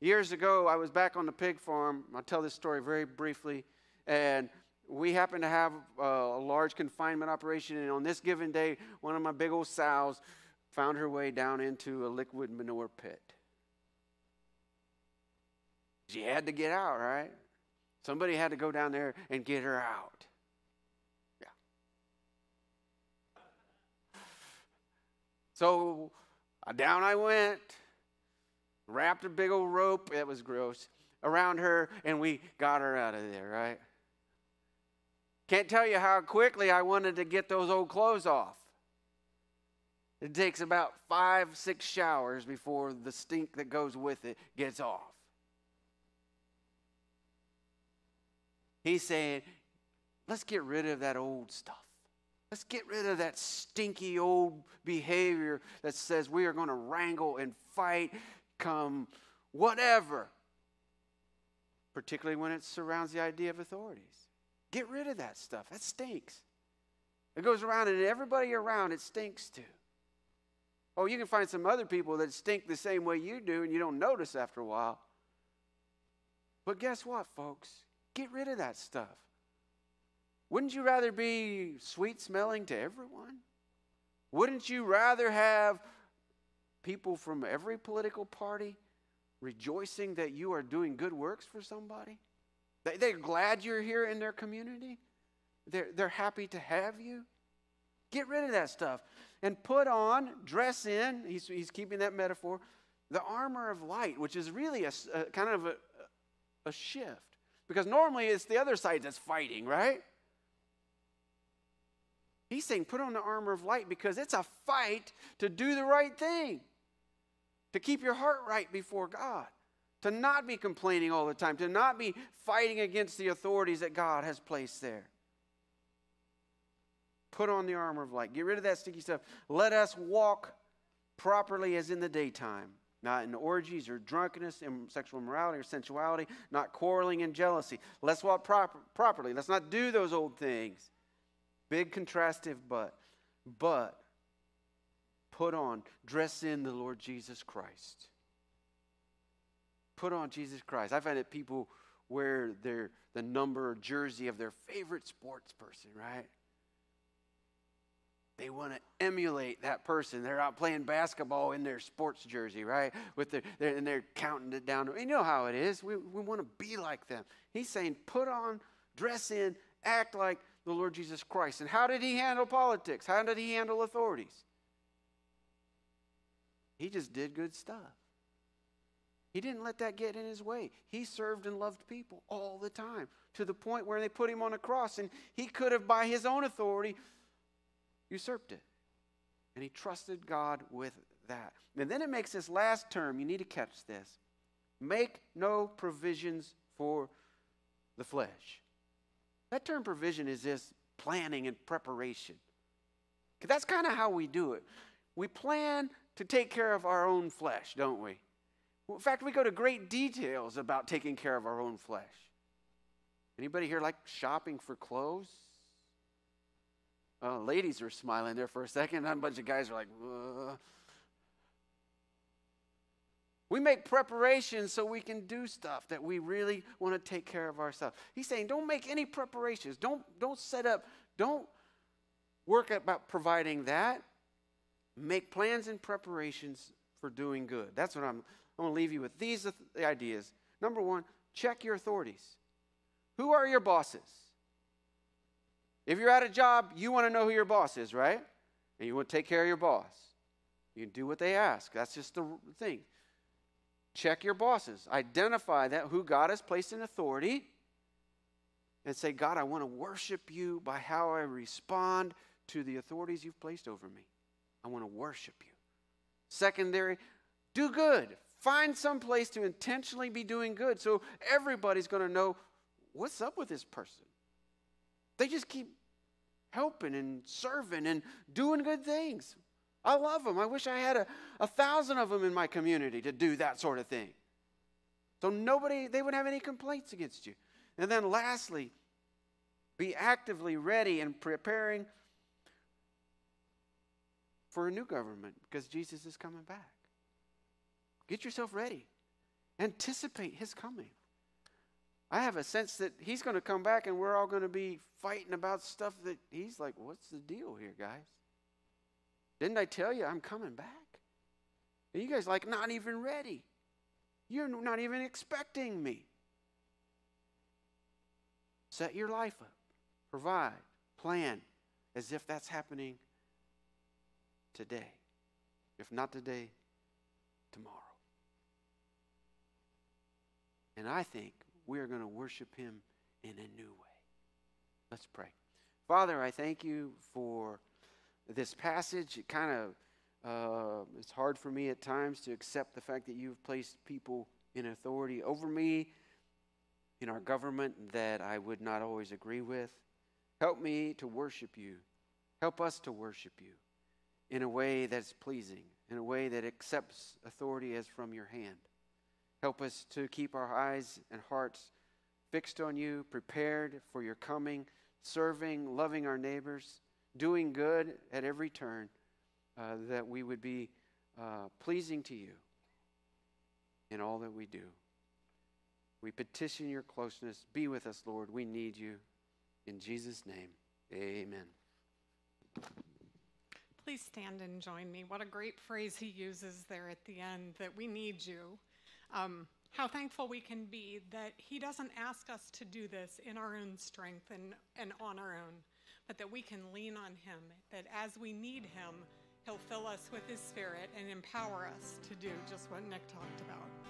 Years ago, I was back on the pig farm. I'll tell this story very briefly. And we happened to have a large confinement operation. And on this given day, one of my big old sows found her way down into a liquid manure pit. She had to get out, right? Somebody had to go down there and get her out. Yeah. So uh, down I went, wrapped a big old rope, it was gross, around her, and we got her out of there, right? Can't tell you how quickly I wanted to get those old clothes off. It takes about five, six showers before the stink that goes with it gets off. He's saying, let's get rid of that old stuff. Let's get rid of that stinky old behavior that says we are going to wrangle and fight, come whatever, particularly when it surrounds the idea of authorities. Get rid of that stuff. That stinks. It goes around, and everybody around it stinks too. Oh, you can find some other people that stink the same way you do, and you don't notice after a while. But guess what, folks? Get rid of that stuff. Wouldn't you rather be sweet smelling to everyone? Wouldn't you rather have people from every political party rejoicing that you are doing good works for somebody? They're glad you're here in their community. They're, they're happy to have you. Get rid of that stuff and put on, dress in, he's, he's keeping that metaphor, the armor of light, which is really a, a kind of a, a shift. Because normally it's the other side that's fighting, right? He's saying, put on the armor of light because it's a fight to do the right thing, to keep your heart right before God, to not be complaining all the time, to not be fighting against the authorities that God has placed there. Put on the armor of light. Get rid of that sticky stuff. Let us walk properly as in the daytime not in orgies or drunkenness and sexual immorality or sensuality, not quarreling and jealousy. Let's walk proper, properly. Let's not do those old things. Big contrastive but. But put on, dress in the Lord Jesus Christ. Put on Jesus Christ. I've had it people wear their the number jersey of their favorite sports person, right? They want to emulate that person. They're out playing basketball in their sports jersey, right? With their, they're, and they're counting it down. You know how it is. We, we want to be like them. He's saying, put on, dress in, act like the Lord Jesus Christ. And how did he handle politics? How did he handle authorities? He just did good stuff. He didn't let that get in his way. He served and loved people all the time to the point where they put him on a cross. And he could have, by his own authority, usurped it. And he trusted God with that. And then it makes this last term, you need to catch this make no provisions for the flesh. That term provision is this planning and preparation. That's kind of how we do it. We plan to take care of our own flesh, don't we? In fact, we go to great details about taking care of our own flesh. Anybody here like shopping for clothes? Oh, ladies are smiling there for a second. [LAUGHS] A bunch of guys are like, Ugh. we make preparations so we can do stuff that we really want to take care of ourselves. He's saying, don't make any preparations. Don't, don't set up, don't work about providing that. Make plans and preparations for doing good. That's what I'm, I'm going to leave you with. These the ideas. Number one, check your authorities. Who are your bosses? If you're at a job, you want to know who your boss is, right? And you want to take care of your boss. You do what they ask. That's just the thing. Check your bosses. Identify that who God has placed in authority and say, God, I want to worship you by how I respond to the authorities you've placed over me. I want to worship you. Secondary, do good. Find some place to intentionally be doing good so everybody's going to know what's up with this person. They just keep helping and serving and doing good things. I love them. I wish I had a, a thousand of them in my community to do that sort of thing. So nobody, they wouldn't have any complaints against you. And then lastly, be actively ready and preparing for a new government because Jesus is coming back. Get yourself ready. Anticipate his coming. I have a sense that he's going to come back and we're all going to be fighting about stuff that he's like, what's the deal here, guys? Didn't I tell you I'm coming back? And you guys like not even ready. You're not even expecting me. Set your life up. Provide. Plan as if that's happening today. If not today, tomorrow. And I think we are going to worship him in a new way. Let's pray. Father, I thank you for this passage. It kind of uh, it's hard for me at times to accept the fact that you've placed people in authority over me in our government that I would not always agree with. Help me to worship you. Help us to worship you in a way that's pleasing, in a way that accepts authority as from your hand. Help us to keep our eyes and hearts fixed on you, prepared for your coming, serving, loving our neighbors, doing good at every turn, uh, that we would be uh, pleasing to you in all that we do. We petition your closeness. Be with us, Lord. We need you. In Jesus' name, amen. Please stand and join me. What a great phrase he uses there at the end that we need you. Um, how thankful we can be that he doesn't ask us to do this in our own strength and, and on our own, but that we can lean on him, that as we need him, he'll fill us with his spirit and empower us to do just what Nick talked about.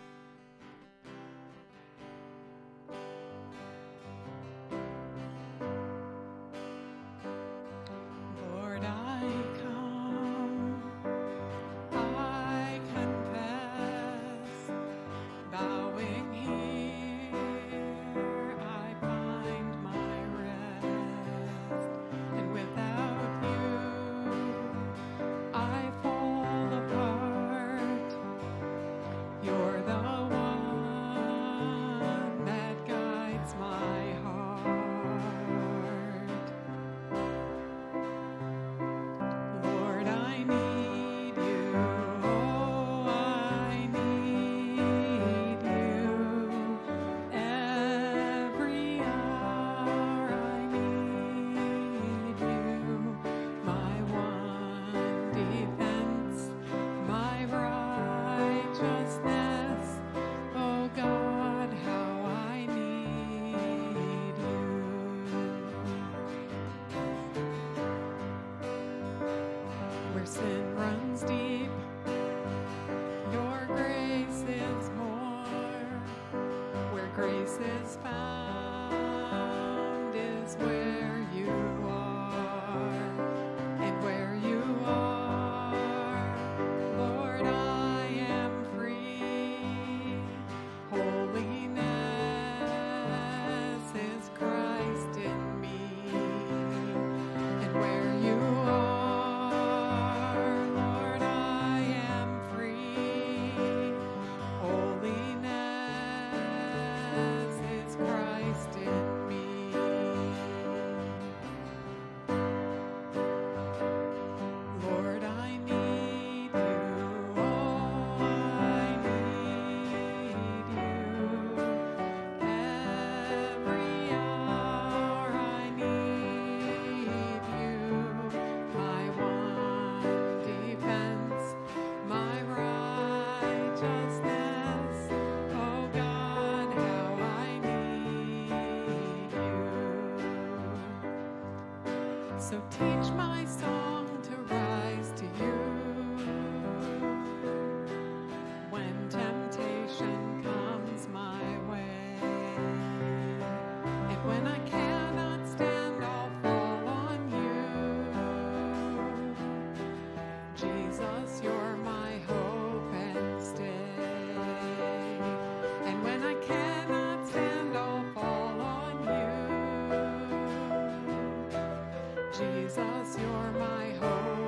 So teach my song Jesus, you're my hope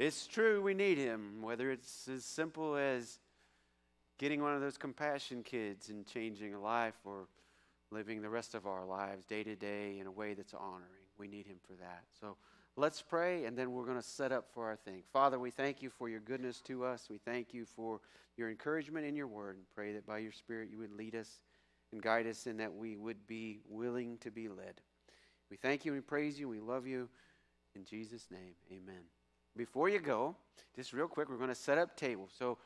It's true, we need him, whether it's as simple as getting one of those compassion kids and changing a life or living the rest of our lives day to day in a way that's honoring. We need him for that. So let's pray, and then we're going to set up for our thing. Father, we thank you for your goodness to us. We thank you for your encouragement in your word, and pray that by your Spirit you would lead us and guide us, and that we would be willing to be led. We thank you and praise you. We love you. In Jesus' name, amen. Before you go, just real quick, we're going to set up tables. So